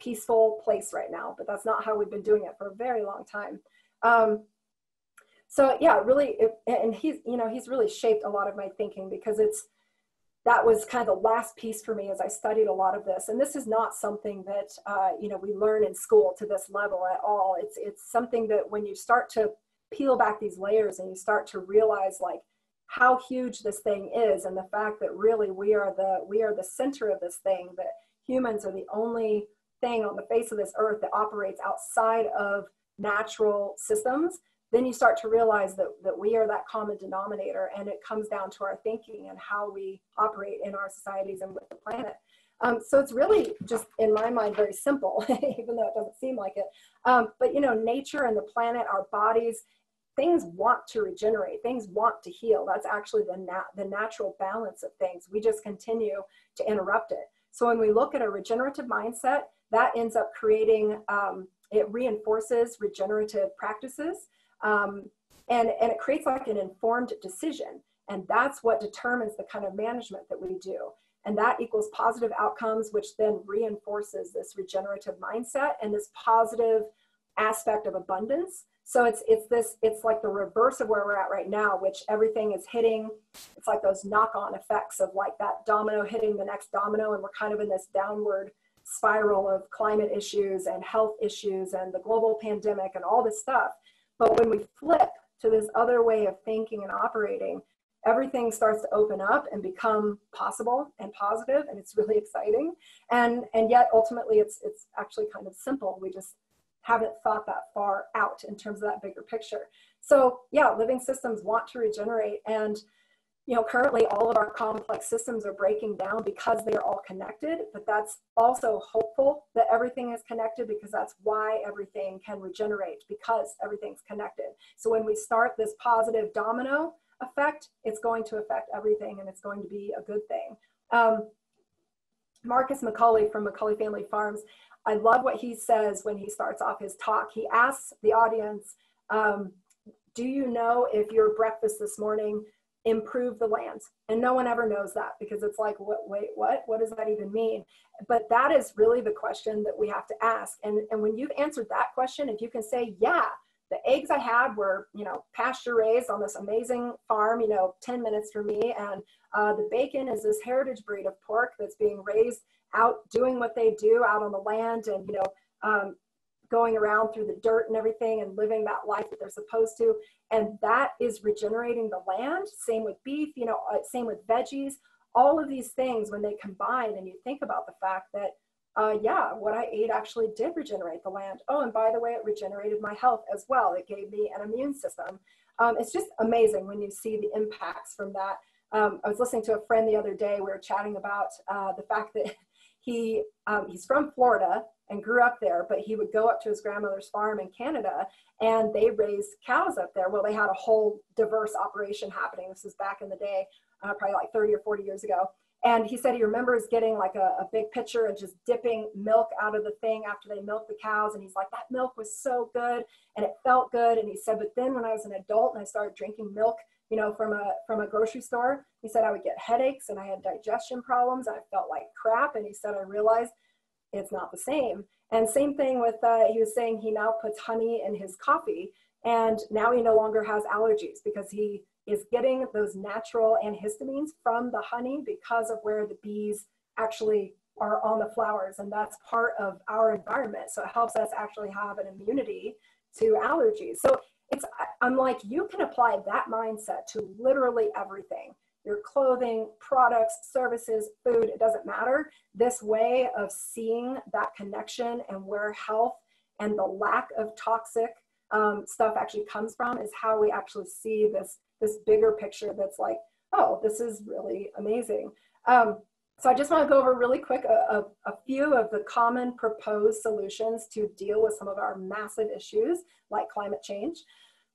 peaceful place right now, but that's not how we've been doing it for a very long time. Um, so yeah, really, it, and he's, you know, he's really shaped a lot of my thinking because it's, that was kind of the last piece for me as I studied a lot of this. And this is not something that, uh, you know, we learn in school to this level at all. It's, it's something that when you start to peel back these layers and you start to realize like how huge this thing is and the fact that really we are the, we are the center of this thing, that humans are the only thing on the face of this earth that operates outside of natural systems then you start to realize that, that we are that common denominator and it comes down to our thinking and how we operate in our societies and with the planet. Um, so it's really just, in my mind, very simple, even though it doesn't seem like it. Um, but you know, nature and the planet, our bodies, things want to regenerate, things want to heal. That's actually the, nat- the natural balance of things. We just continue to interrupt it. So when we look at a regenerative mindset, that ends up creating, um, it reinforces regenerative practices um, and, and it creates like an informed decision. And that's what determines the kind of management that we do. And that equals positive outcomes, which then reinforces this regenerative mindset and this positive aspect of abundance. So it's it's this it's like the reverse of where we're at right now, which everything is hitting. It's like those knock-on effects of like that domino hitting the next domino, and we're kind of in this downward spiral of climate issues and health issues and the global pandemic and all this stuff. But when we flip to this other way of thinking and operating, everything starts to open up and become possible and positive and it's really exciting and and yet ultimately it's it's actually kind of simple we just haven't thought that far out in terms of that bigger picture so yeah living systems want to regenerate and you know, currently all of our complex systems are breaking down because they are all connected, but that's also hopeful that everything is connected because that's why everything can regenerate because everything's connected. So when we start this positive domino effect, it's going to affect everything and it's going to be a good thing. Um, Marcus McCauley from McCauley Family Farms, I love what he says when he starts off his talk. He asks the audience, um, do you know if your breakfast this morning improved the land. And no one ever knows that because it's like, what, wait, what? What does that even mean? But that is really the question that we have to ask. And, and when you've answered that question, if you can say, yeah, the eggs I had were, you know, pasture raised on this amazing farm, you know, 10 minutes from me. And uh, the bacon is this heritage breed of pork that's being raised out doing what they do out on the land and, you know, um, going around through the dirt and everything and living that life that they're supposed to. And that is regenerating the land. Same with beef, you know, uh, same with veggies. All of these things, when they combine, and you think about the fact that, uh, yeah, what I ate actually did regenerate the land. Oh, and by the way, it regenerated my health as well. It gave me an immune system. Um, it's just amazing when you see the impacts from that. Um, I was listening to a friend the other day. We were chatting about uh, the fact that he um, he's from Florida and grew up there, but he would go up to his grandmother's farm in Canada and they raised cows up there. Well, they had a whole diverse operation happening. This is back in the day, uh, probably like 30 or 40 years ago. And he said he remembers getting like a, a, big pitcher and just dipping milk out of the thing after they milked the cows. And he's like, that milk was so good and it felt good. And he said, but then when I was an adult and I started drinking milk, you know, from a from a grocery store, he said I would get headaches and I had digestion problems. I felt like crap. And he said I realized it's not the same. And same thing with, uh, he was saying he now puts honey in his coffee and now he no longer has allergies because he is getting those natural antihistamines from the honey because of where the bees actually are on the flowers and that's part of our environment. So it helps us actually have an immunity to allergies. So it's, I'm like, you can apply that mindset to literally everything your clothing, products, services, food, it doesn't matter. This way of seeing that connection and where health and the lack of toxic um, stuff actually comes from is how we actually see this, this bigger picture that's like, oh, this is really amazing. Um, so I just want to go over really quick a, a, a, few of the common proposed solutions to deal with some of our massive issues like climate change.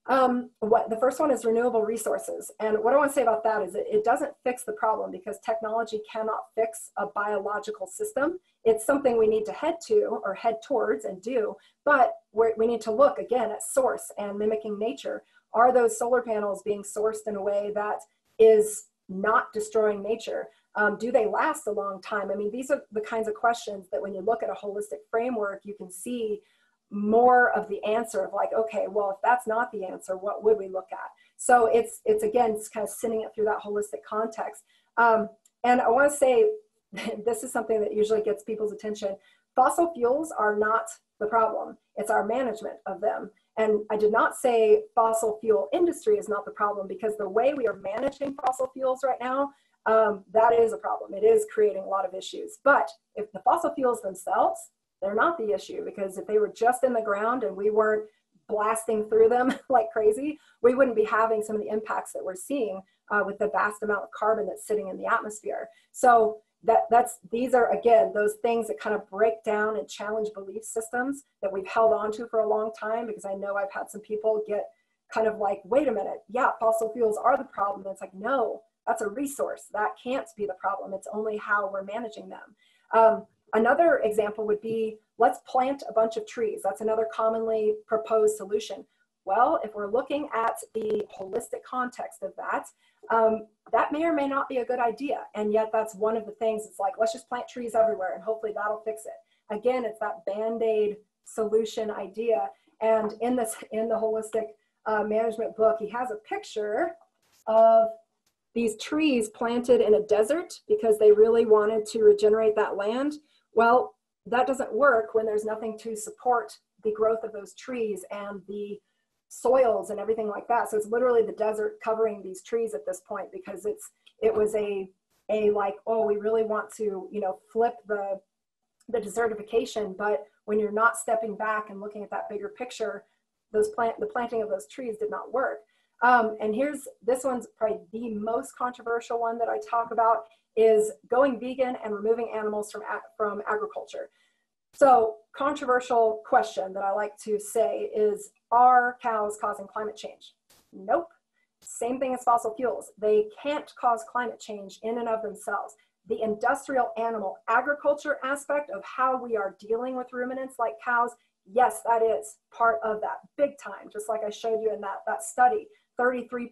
Um, what the first one is renewable resources. And what I want to say about that is it, it doesn't fix the problem because technology cannot fix a biological system. It's something we need to head to or head towards and do, but we need to look again at source and mimicking nature. Are those solar panels being sourced in a way that is not destroying nature? Um, do they last a long time? I mean, these are the kinds of questions that when you look at a holistic framework, you can see more of the answer of like, okay, well, if that's not the answer, what would we look at? So it's, it's again, it's kind of sending it through that holistic context. Um, and I want to say, this is something that usually gets people's attention. Fossil fuels are not the problem. It's our management of them. And I did not say fossil fuel industry is not the problem because the way we are managing fossil fuels right now, um, that is a problem. It is creating a lot of issues. But if the fossil fuels themselves, they're not the issue because if they were just in the ground and we weren't blasting through them like crazy, we wouldn't be having some of the impacts that we're seeing uh, with the vast amount of carbon that's sitting in the atmosphere. So that that's these are again those things that kind of break down and challenge belief systems that we've held on to for a long time because I know I've had some people get kind of like, wait a minute, yeah, fossil fuels are the problem. It's like, no, that's a resource. That can't be the problem. It's only how we're managing them. Um, another example would be let's plant a bunch of trees. That's another commonly proposed solution. Well, if we're looking at the holistic context of that, um, that may or may not be a good idea. And yet that's one of the things, it's like, let's just plant trees everywhere and hopefully that'll fix it. Again, it's that band-aid solution idea. And in this, in the holistic uh, management book, he has a picture of these trees planted in a desert because they really wanted to regenerate that land. Well, that doesn't work when there's nothing to support the growth of those trees and the soils and everything like that. So it's literally the desert covering these trees at this point because it's it was a a like oh we really want to you know flip the the desertification, but when you're not stepping back and looking at that bigger picture, those plant the planting of those trees did not work. Um, and here's this one's probably the most controversial one that I talk about is going vegan and removing animals from from agriculture. So controversial question that I like to say is, are cows causing climate change? Nope. Same thing as fossil fuels. They can't cause climate change in and of themselves. The industrial animal agriculture aspect of how we are dealing with ruminants like cows, yes, that is part of that big time. Just like I showed you in that, that study, 33%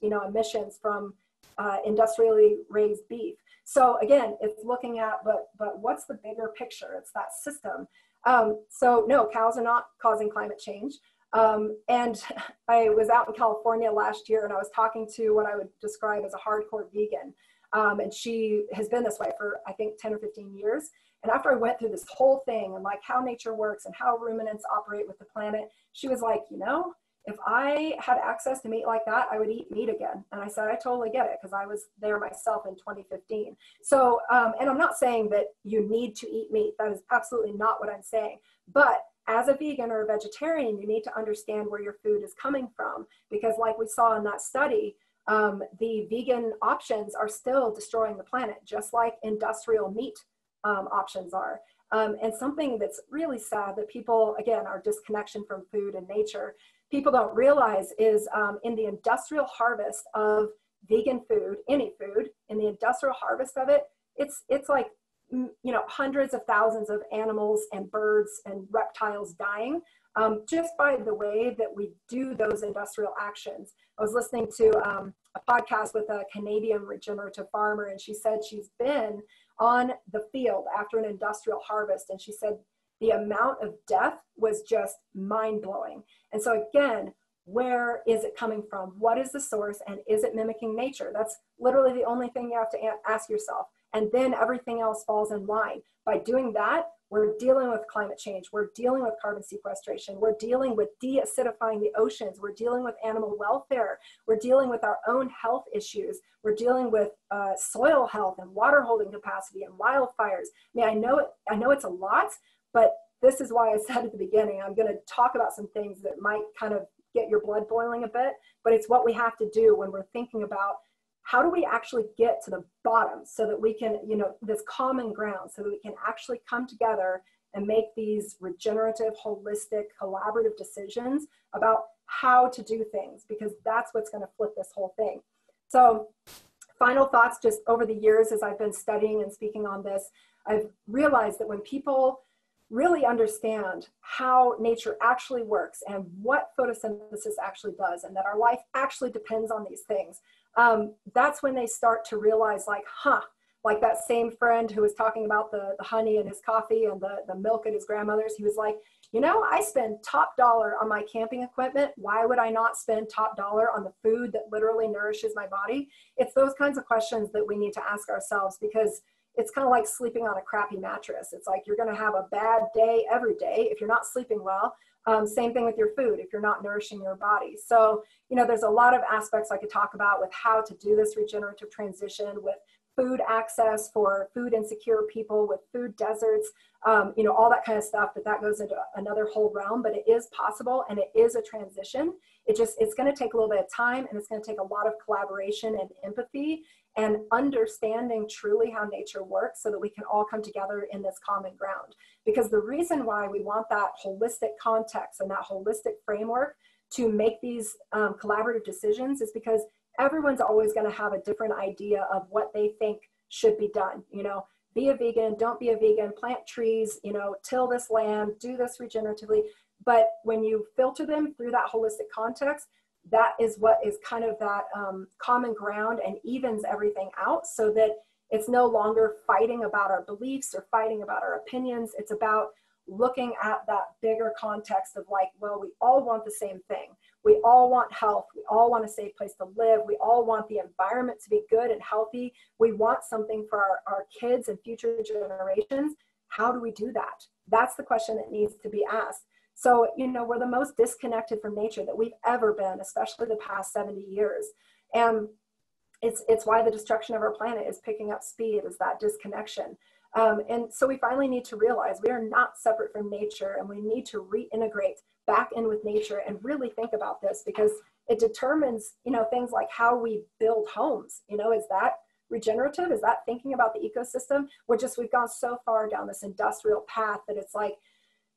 you know, emissions from uh, industrially raised beef. So again, it's looking at, but, but what's the bigger picture? It's that system. Um, so no, cows are not causing climate change. Um, and I was out in California last year and I was talking to what I would describe as a hardcore vegan. Um, and she has been this way for, I think, 10 or 15 years. And after I went through this whole thing and like how nature works and how ruminants operate with the planet, she was like, you know, if I had access to meat like that, I would eat meat again. And I said, I totally get it because I was there myself in 2015. So, um, and I'm not saying that you need to eat meat. That is absolutely not what I'm saying. But as a vegan or a vegetarian, you need to understand where your food is coming from because, like we saw in that study, um, the vegan options are still destroying the planet, just like industrial meat um, options are. Um, and something that's really sad that people, again, our disconnection from food and nature, people don't realize is um, in the industrial harvest of vegan food, any food, in the industrial harvest of it, it's it's like you know hundreds of thousands of animals and birds and reptiles dying um, just by the way that we do those industrial actions. I was listening to um, a podcast with a Canadian regenerative farmer, and she said she's been on the field after an industrial harvest, and she said the amount of death was just mind blowing. And so, again, where is it coming from? What is the source? And is it mimicking nature? That's literally the only thing you have to ask yourself. And then everything else falls in line. By doing that, we're dealing with climate change. We're dealing with carbon sequestration. We're dealing with de-acidifying the oceans. We're dealing with animal welfare. We're dealing with our own health issues. We're dealing with uh, soil health and water holding capacity and wildfires. I mean, I know it, I know it's a lot, but this is why I said at the beginning, I'm going to talk about some things that might kind of get your blood boiling a bit, but it's what we have to do when we're thinking about how do we actually get to the bottom so that we can, you know, this common ground so that we can actually come together and make these regenerative, holistic, collaborative decisions about how to do things because that's what's going to flip this whole thing. So, final thoughts just over the years as I've been studying and speaking on this, I've realized that when people really understand how nature actually works and what photosynthesis actually does and that our life actually depends on these things um, that's when they start to realize like huh like that same friend who was talking about the, the honey in his coffee and the, the milk at his grandmother's, he was like, you know, I spend top dollar on my camping equipment. Why would I not spend top dollar on the food that literally nourishes my body? It's those kinds of questions that we need to ask ourselves because it's kind of like sleeping on a crappy mattress. It's like you're going to have a bad day every day if you're not sleeping well. Um, same thing with your food if you're not nourishing your body. So, you know, there's a lot of aspects I could talk about with how to do this regenerative transition with food access for food insecure people with food deserts, um, you know, all that kind of stuff, but that goes into another whole realm, but it is possible and it is a transition. It just, it's going to take a little bit of time and it's going to take a lot of collaboration and empathy and understanding truly how nature works so that we can all come together in this common ground. Because the reason why we want that holistic context and that holistic framework to make these um, collaborative decisions is because everyone's always going to have a different idea of what they think should be done. You know, be a vegan, don't be a vegan, plant trees, you know, till this land, do this regeneratively. But when you filter them through that holistic context, that is what is kind of that um, common ground and evens everything out so that it's no longer fighting about our beliefs or fighting about our opinions. It's about looking at that bigger context of like, well, we all want the same thing. We all want health. We all want a safe place to live. We all want the environment to be good and healthy. We want something for our, our kids and future generations. How do we do that? That's the question that needs to be asked. So, you know, we're the most disconnected from nature that we've ever been, especially the past 70 years. And it's, it's why the destruction of our planet is picking up speed, is that disconnection. Um, and so we finally need to realize we are not separate from nature and we need to reintegrate back in with nature and really think about this because it determines, you know, things like how we build homes. You know, is that regenerative? Is that thinking about the ecosystem? We're just, we've gone so far down this industrial path that it's like,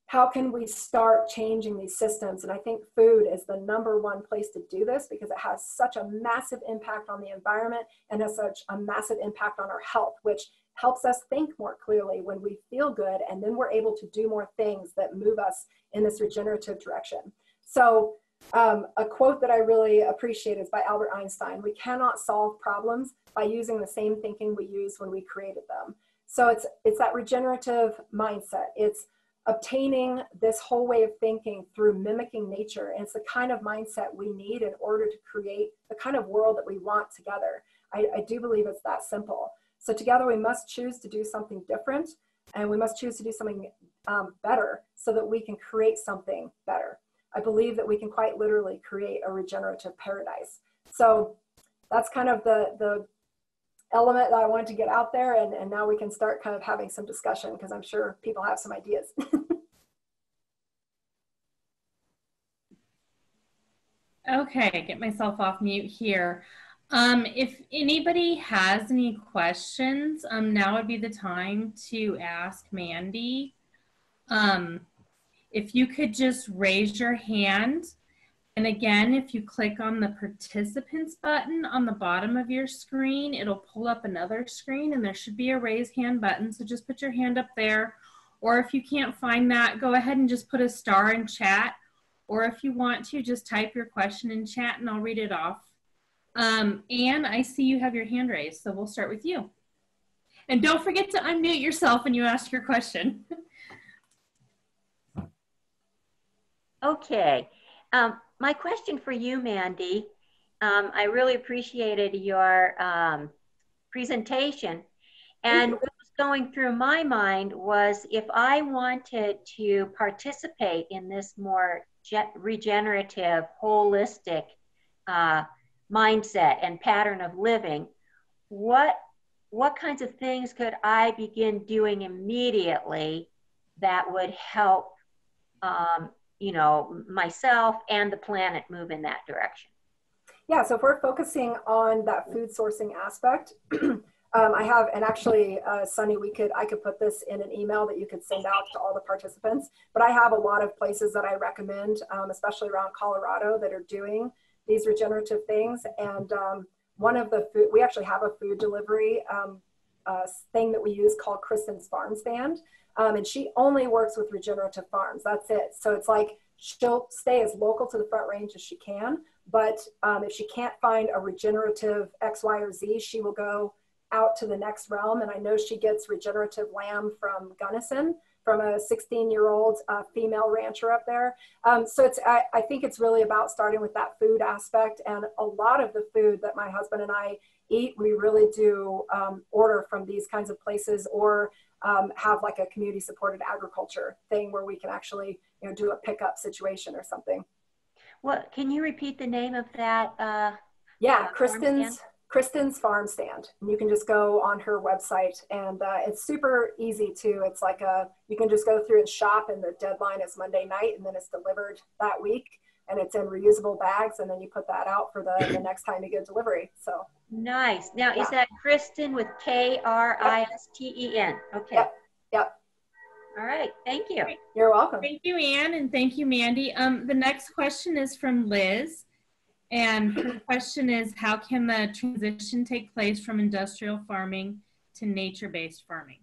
how can we start changing these systems? And I think food is the number one place to do this because it has such a massive impact on the environment and has such a massive impact on our health, which helps us think more clearly when we feel good. And then we're able to do more things that move us in this regenerative direction. So um, a quote that I really appreciate is by Albert Einstein. We cannot solve problems by using the same thinking we used when we created them. So it's, it's that regenerative mindset. It's obtaining this whole way of thinking through mimicking nature. And it's the kind of mindset we need in order to create the kind of world that we want together. I, I do believe it's that simple. So together we must choose to do something different and we must choose to do something um, better so that we can create something better. I believe that we can quite literally create a regenerative paradise. So that's kind of the, the element that I wanted to get out there and, and now we can start kind of having some discussion because I'm sure people have some ideas. okay, get myself off mute here. Um, if anybody has any questions, um, now would be the time to ask Mandy. Um, if you could just raise your hand. And again, if you click on the participants button on the bottom of your screen, it'll pull up another screen and there should be a raise hand button. So just put your hand up there. Or if you can't find that, go ahead and just put a star in chat. Or if you want to, just type your question in chat and I'll read it off. Um, Anne, I see you have your hand raised, so we'll start with you. And don't forget to unmute yourself when you ask your question. okay. Um, my question for you, Mandy, um, I really appreciated your um, presentation. And what was going through my mind was if I wanted to participate in this more regenerative, holistic uh, mindset and pattern of living, what what kinds of things could I begin doing immediately that would help, um, you know, myself and the planet move in that direction? Yeah, so if we're focusing on that food sourcing aspect, um, I have, and actually, uh, Sunny, we could, I could put this in an email that you could send out to all the participants. But I have a lot of places that I recommend, um, especially around Colorado, that are doing these regenerative things. And um, one of the food, we actually have a food delivery um, uh, thing that we use called Kristen's Farm Stand. Um, and she only works with regenerative farms. That's it. So it's like she'll stay as local to the front range as she can. But um, if she can't find a regenerative X, Y, or Z, she will go out to the next realm. And I know she gets regenerative lamb from Gunnison, from a 16 year old uh, female rancher up there. Um, so it's, I, I, think it's really about starting with that food aspect. And a lot of the food that my husband and I eat, we really do um, order from these kinds of places or um, have like a community supported agriculture thing where we can actually you know, do a pickup situation or something. What, can you repeat the name of that? Uh, yeah, uh, Kristen's Kristen's Farm Stand. And you can just go on her website and uh, it's super easy too. It's like a, you can just go through and shop and the deadline is Monday night and then it's delivered that week and it's in reusable bags and then you put that out for the, the next time you get delivery. So nice. Now yeah. is that Kristen with K R I S T E N? Okay. Yep. yep. All right. Thank you. You're welcome. Thank you, Anne, and thank you, Mandy. Um, the next question is from Liz. And the question is, how can the transition take place from industrial farming to nature-based farming?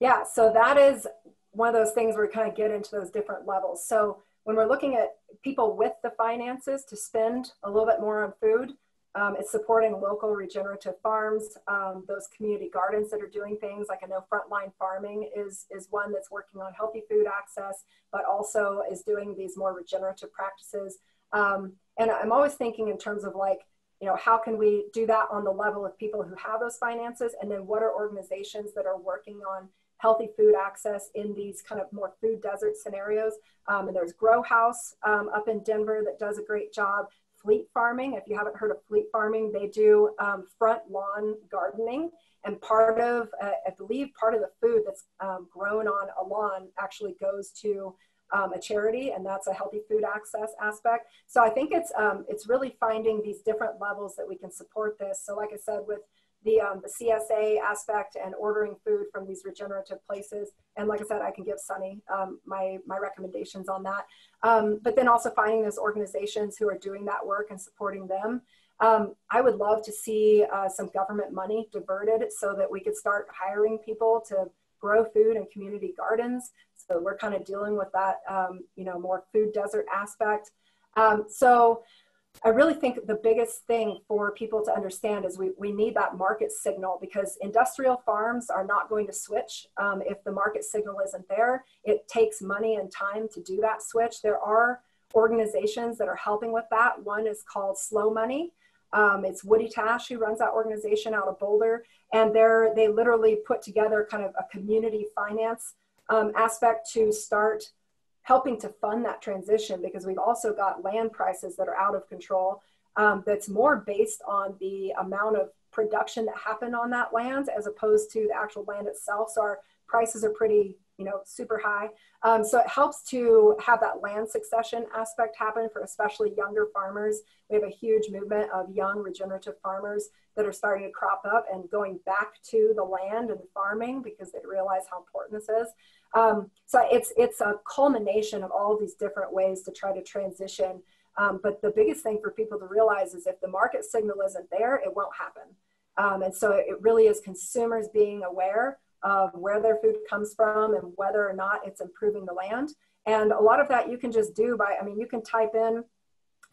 Yeah, so that is one of those things where we kind of get into those different levels. So when we're looking at people with the finances to spend a little bit more on food, um, it's supporting local regenerative farms, um, those community gardens that are doing things like I know Frontline Farming is, is one that's working on healthy food access, but also is doing these more regenerative practices. Um, and I'm always thinking in terms of like, you know, how can we do that on the level of people who have those finances? And then what are organizations that are working on healthy food access in these kind of more food desert scenarios? Um, and there's GrowHaus um, up in Denver that does a great job. Fleet farming, if you haven't heard of fleet farming, they do um, front lawn gardening. And part of, uh, I believe, part of the food that's um, grown on a lawn actually goes to um, a charity, and that's a healthy food access aspect. So I think it's um, it's really finding these different levels that we can support this. So like I said, with the um, the CSA aspect and ordering food from these regenerative places, and like I said, I can give Sunny um, my my recommendations on that. Um, but then also finding those organizations who are doing that work and supporting them. Um, I would love to see uh, some government money diverted so that we could start hiring people to grow food in community gardens. So we're kind of dealing with that, um, you know, more food desert aspect. Um, so I really think the biggest thing for people to understand is we, we need that market signal because industrial farms are not going to switch um, if the market signal isn't there. It takes money and time to do that switch. There are organizations that are helping with that. One is called Slow Money. Um, it's Woody Tasch who runs that organization out of Boulder, and they're they literally put together kind of a community finance um, aspect to start helping to fund that transition because we've also got land prices that are out of control. Um, that's more based on the amount of production that happened on that land as opposed to the actual land itself. So our prices are pretty you know, super high. Um, so it helps to have that land succession aspect happen for especially younger farmers. We have a huge movement of young regenerative farmers that are starting to crop up and going back to the land and farming because they realize how important this is. Um, so it's, it's a culmination of all of these different ways to try to transition. Um, but the biggest thing for people to realize is if the market signal isn't there, it won't happen. Um, and so it really is consumers being aware of where their food comes from and whether or not it's improving the land. And a lot of that you can just do by, I mean, you can type in,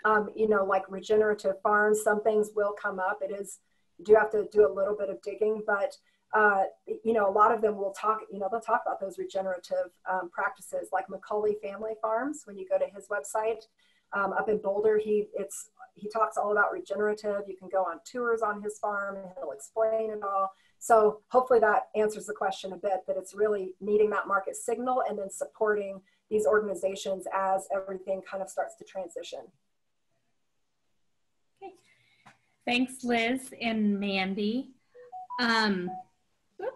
um, you know, like regenerative farms, some things will come up. It is, you do have to do a little bit of digging, but, uh, you know, a lot of them will talk, you know, they'll talk about those regenerative um, practices like McCauley Family Farms. When you go to his website um, up in Boulder, he, it's, he talks all about regenerative. You can go on tours on his farm and he'll explain it all. So hopefully that answers the question a bit that it's really needing that market signal and then supporting these organizations as everything kind of starts to transition. Okay. Thanks, Liz and Mandy. Um,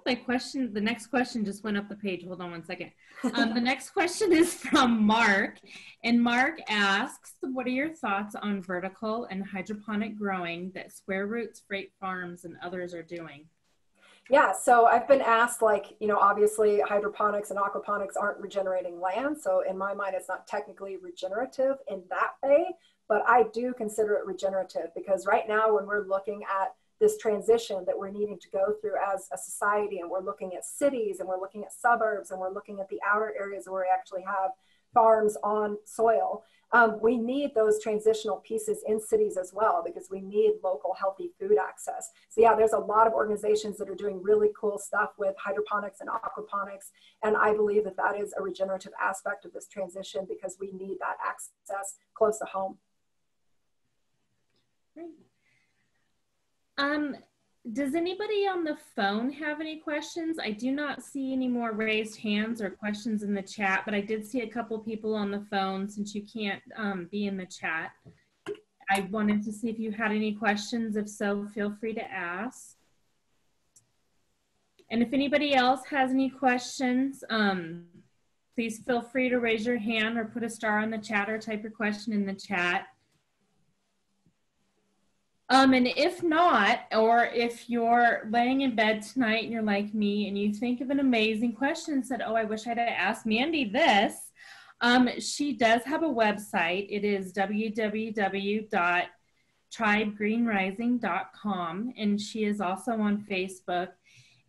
my question, the next question just went up the page. Hold on one second. Um, the next question is from Mark. And Mark asks, what are your thoughts on vertical and hydroponic growing that Square Roots, Freight Farms, and others are doing? Yeah, so I've been asked, like, you know, obviously hydroponics and aquaponics aren't regenerating land. So in my mind, it's not technically regenerative in that way, but I do consider it regenerative because right now, when we're looking at this transition that we're needing to go through as a society, and we're looking at cities and we're looking at suburbs and we're looking at the outer areas where we actually have farms on soil. Um, we need those transitional pieces in cities as well because we need local healthy food access. So yeah, there's a lot of organizations that are doing really cool stuff with hydroponics and aquaponics. And I believe that that is a regenerative aspect of this transition because we need that access close to home. Um, does anybody on the phone have any questions? I do not see any more raised hands or questions in the chat, but I did see a couple people on the phone since you can't um, be in the chat. I wanted to see if you had any questions. If so, feel free to ask. And if anybody else has any questions, um, please feel free to raise your hand or put a star on the chat or type your question in the chat. Um, and if not, or if you're laying in bed tonight and you're like me and you think of an amazing question and said, Oh, I wish I'd asked Mandy this, um, she does have a website. It is www.tribegreenrising.com, and she is also on Facebook.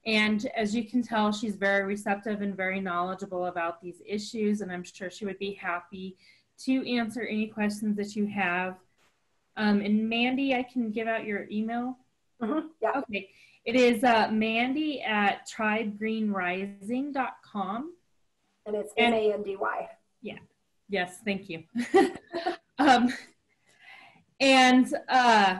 And as you can tell, she's very receptive and very knowledgeable about these issues, and I'm sure she would be happy to answer any questions that you have. Um, and Mandy, I can give out your email. Mm-hmm. Yeah. Okay. It is uh, Mandy at tribegreenrising.com. And it's M A N D Y. Yeah. Yes. Thank you. um, and uh,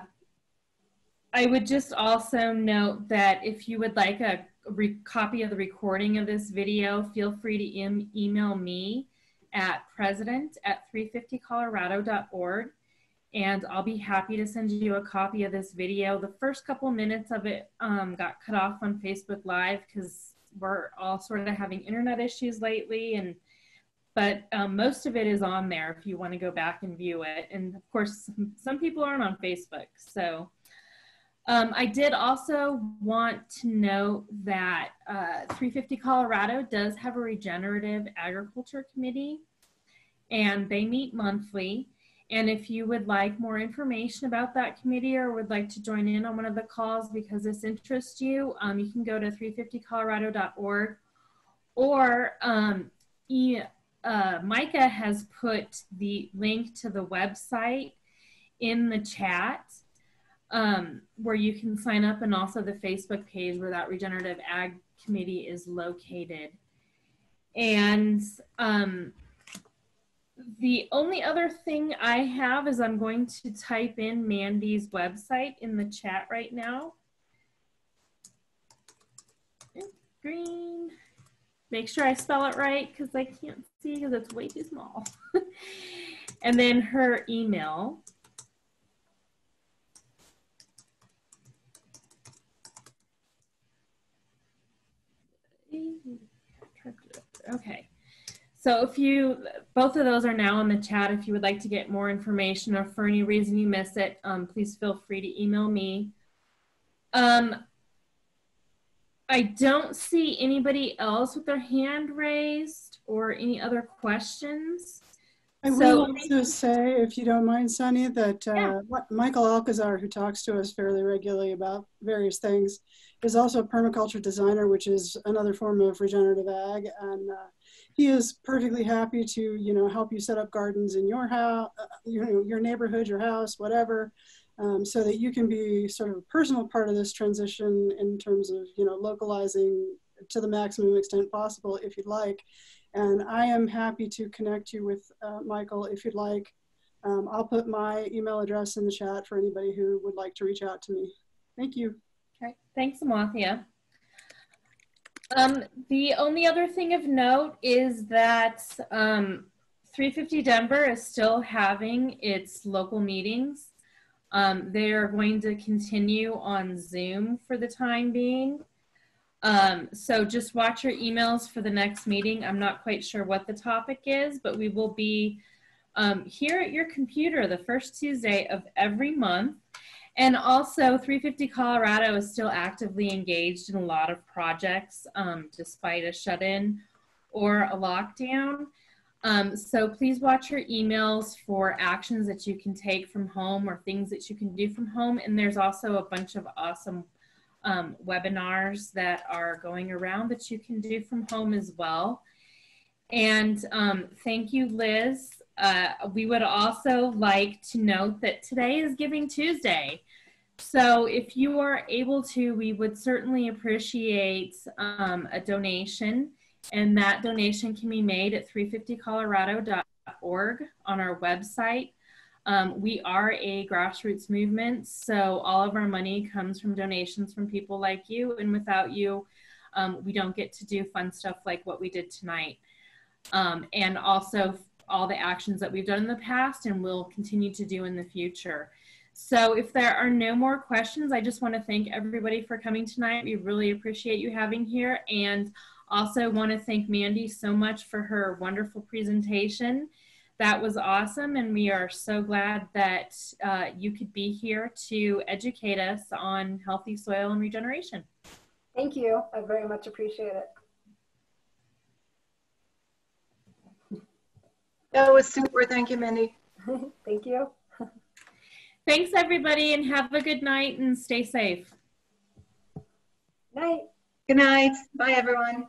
I would just also note that if you would like a re- copy of the recording of this video, feel free to em- email me at president at 350colorado.org and I'll be happy to send you a copy of this video. The first couple minutes of it um, got cut off on Facebook Live because we're all sort of having internet issues lately, and but um, most of it is on there if you want to go back and view it. And of course, some people aren't on Facebook, so. Um, I did also want to note that uh, 350 Colorado does have a regenerative agriculture committee, and they meet monthly. And if you would like more information about that committee or would like to join in on one of the calls because this interests you, um, you can go to 350colorado.org or um, e, uh, Micah has put the link to the website in the chat um, where you can sign up and also the Facebook page where that regenerative ag committee is located. And um, the only other thing I have is I'm going to type in Mandy's website in the chat right now. Green. Make sure I spell it right because I can't see because it's way too small. and then her email. Okay. So if you, both of those are now in the chat. If you would like to get more information or for any reason you miss it, um, please feel free to email me. Um, I don't see anybody else with their hand raised or any other questions. I so, will also say, if you don't mind, Sunny, that uh, yeah. Michael Alcazar, who talks to us fairly regularly about various things, is also a permaculture designer, which is another form of regenerative ag. And uh, he is perfectly happy to you know help you set up gardens in your house uh, you know your neighborhood your house whatever um, so that you can be sort of a personal part of this transition in terms of you know localizing to the maximum extent possible if you'd like. And i am happy to connect you with uh, michael if you'd like. Um, i'll put my email address in the chat for anybody who would like to reach out to me. Thank you. Okay thanks amathia um, the only other thing of note is that um, 350 Denver is still having its local meetings. Um, they are going to continue on Zoom for the time being. Um, so just watch your emails for the next meeting. I'm not quite sure what the topic is, but we will be um, here at your computer the first Tuesday of every month. And also 350 Colorado is still actively engaged in a lot of projects um, despite a shut-in or a lockdown. Um, so please watch your emails for actions that you can take from home or things that you can do from home. And there's also a bunch of awesome um, webinars that are going around that you can do from home as well. And um, thank you, Liz. Uh, we would also like to note that today is Giving Tuesday. So if you are able to, we would certainly appreciate um, a donation. And that donation can be made at 350colorado.org on our website. Um, we are a grassroots movement, so all of our money comes from donations from people like you. And without you, um, we don't get to do fun stuff like what we did tonight. Um, and also all the actions that we've done in the past and will continue to do in the future. So if there are no more questions, I just want to thank everybody for coming tonight. We really appreciate you having here and also want to thank Mandy so much for her wonderful presentation. That was awesome and we are so glad that uh, you could be here to educate us on healthy soil and regeneration. Thank you. I very much appreciate it. That was super. Thank you, Mindy. Thank you. Thanks everybody and have a good night and stay safe. Night. Good night. Bye, everyone.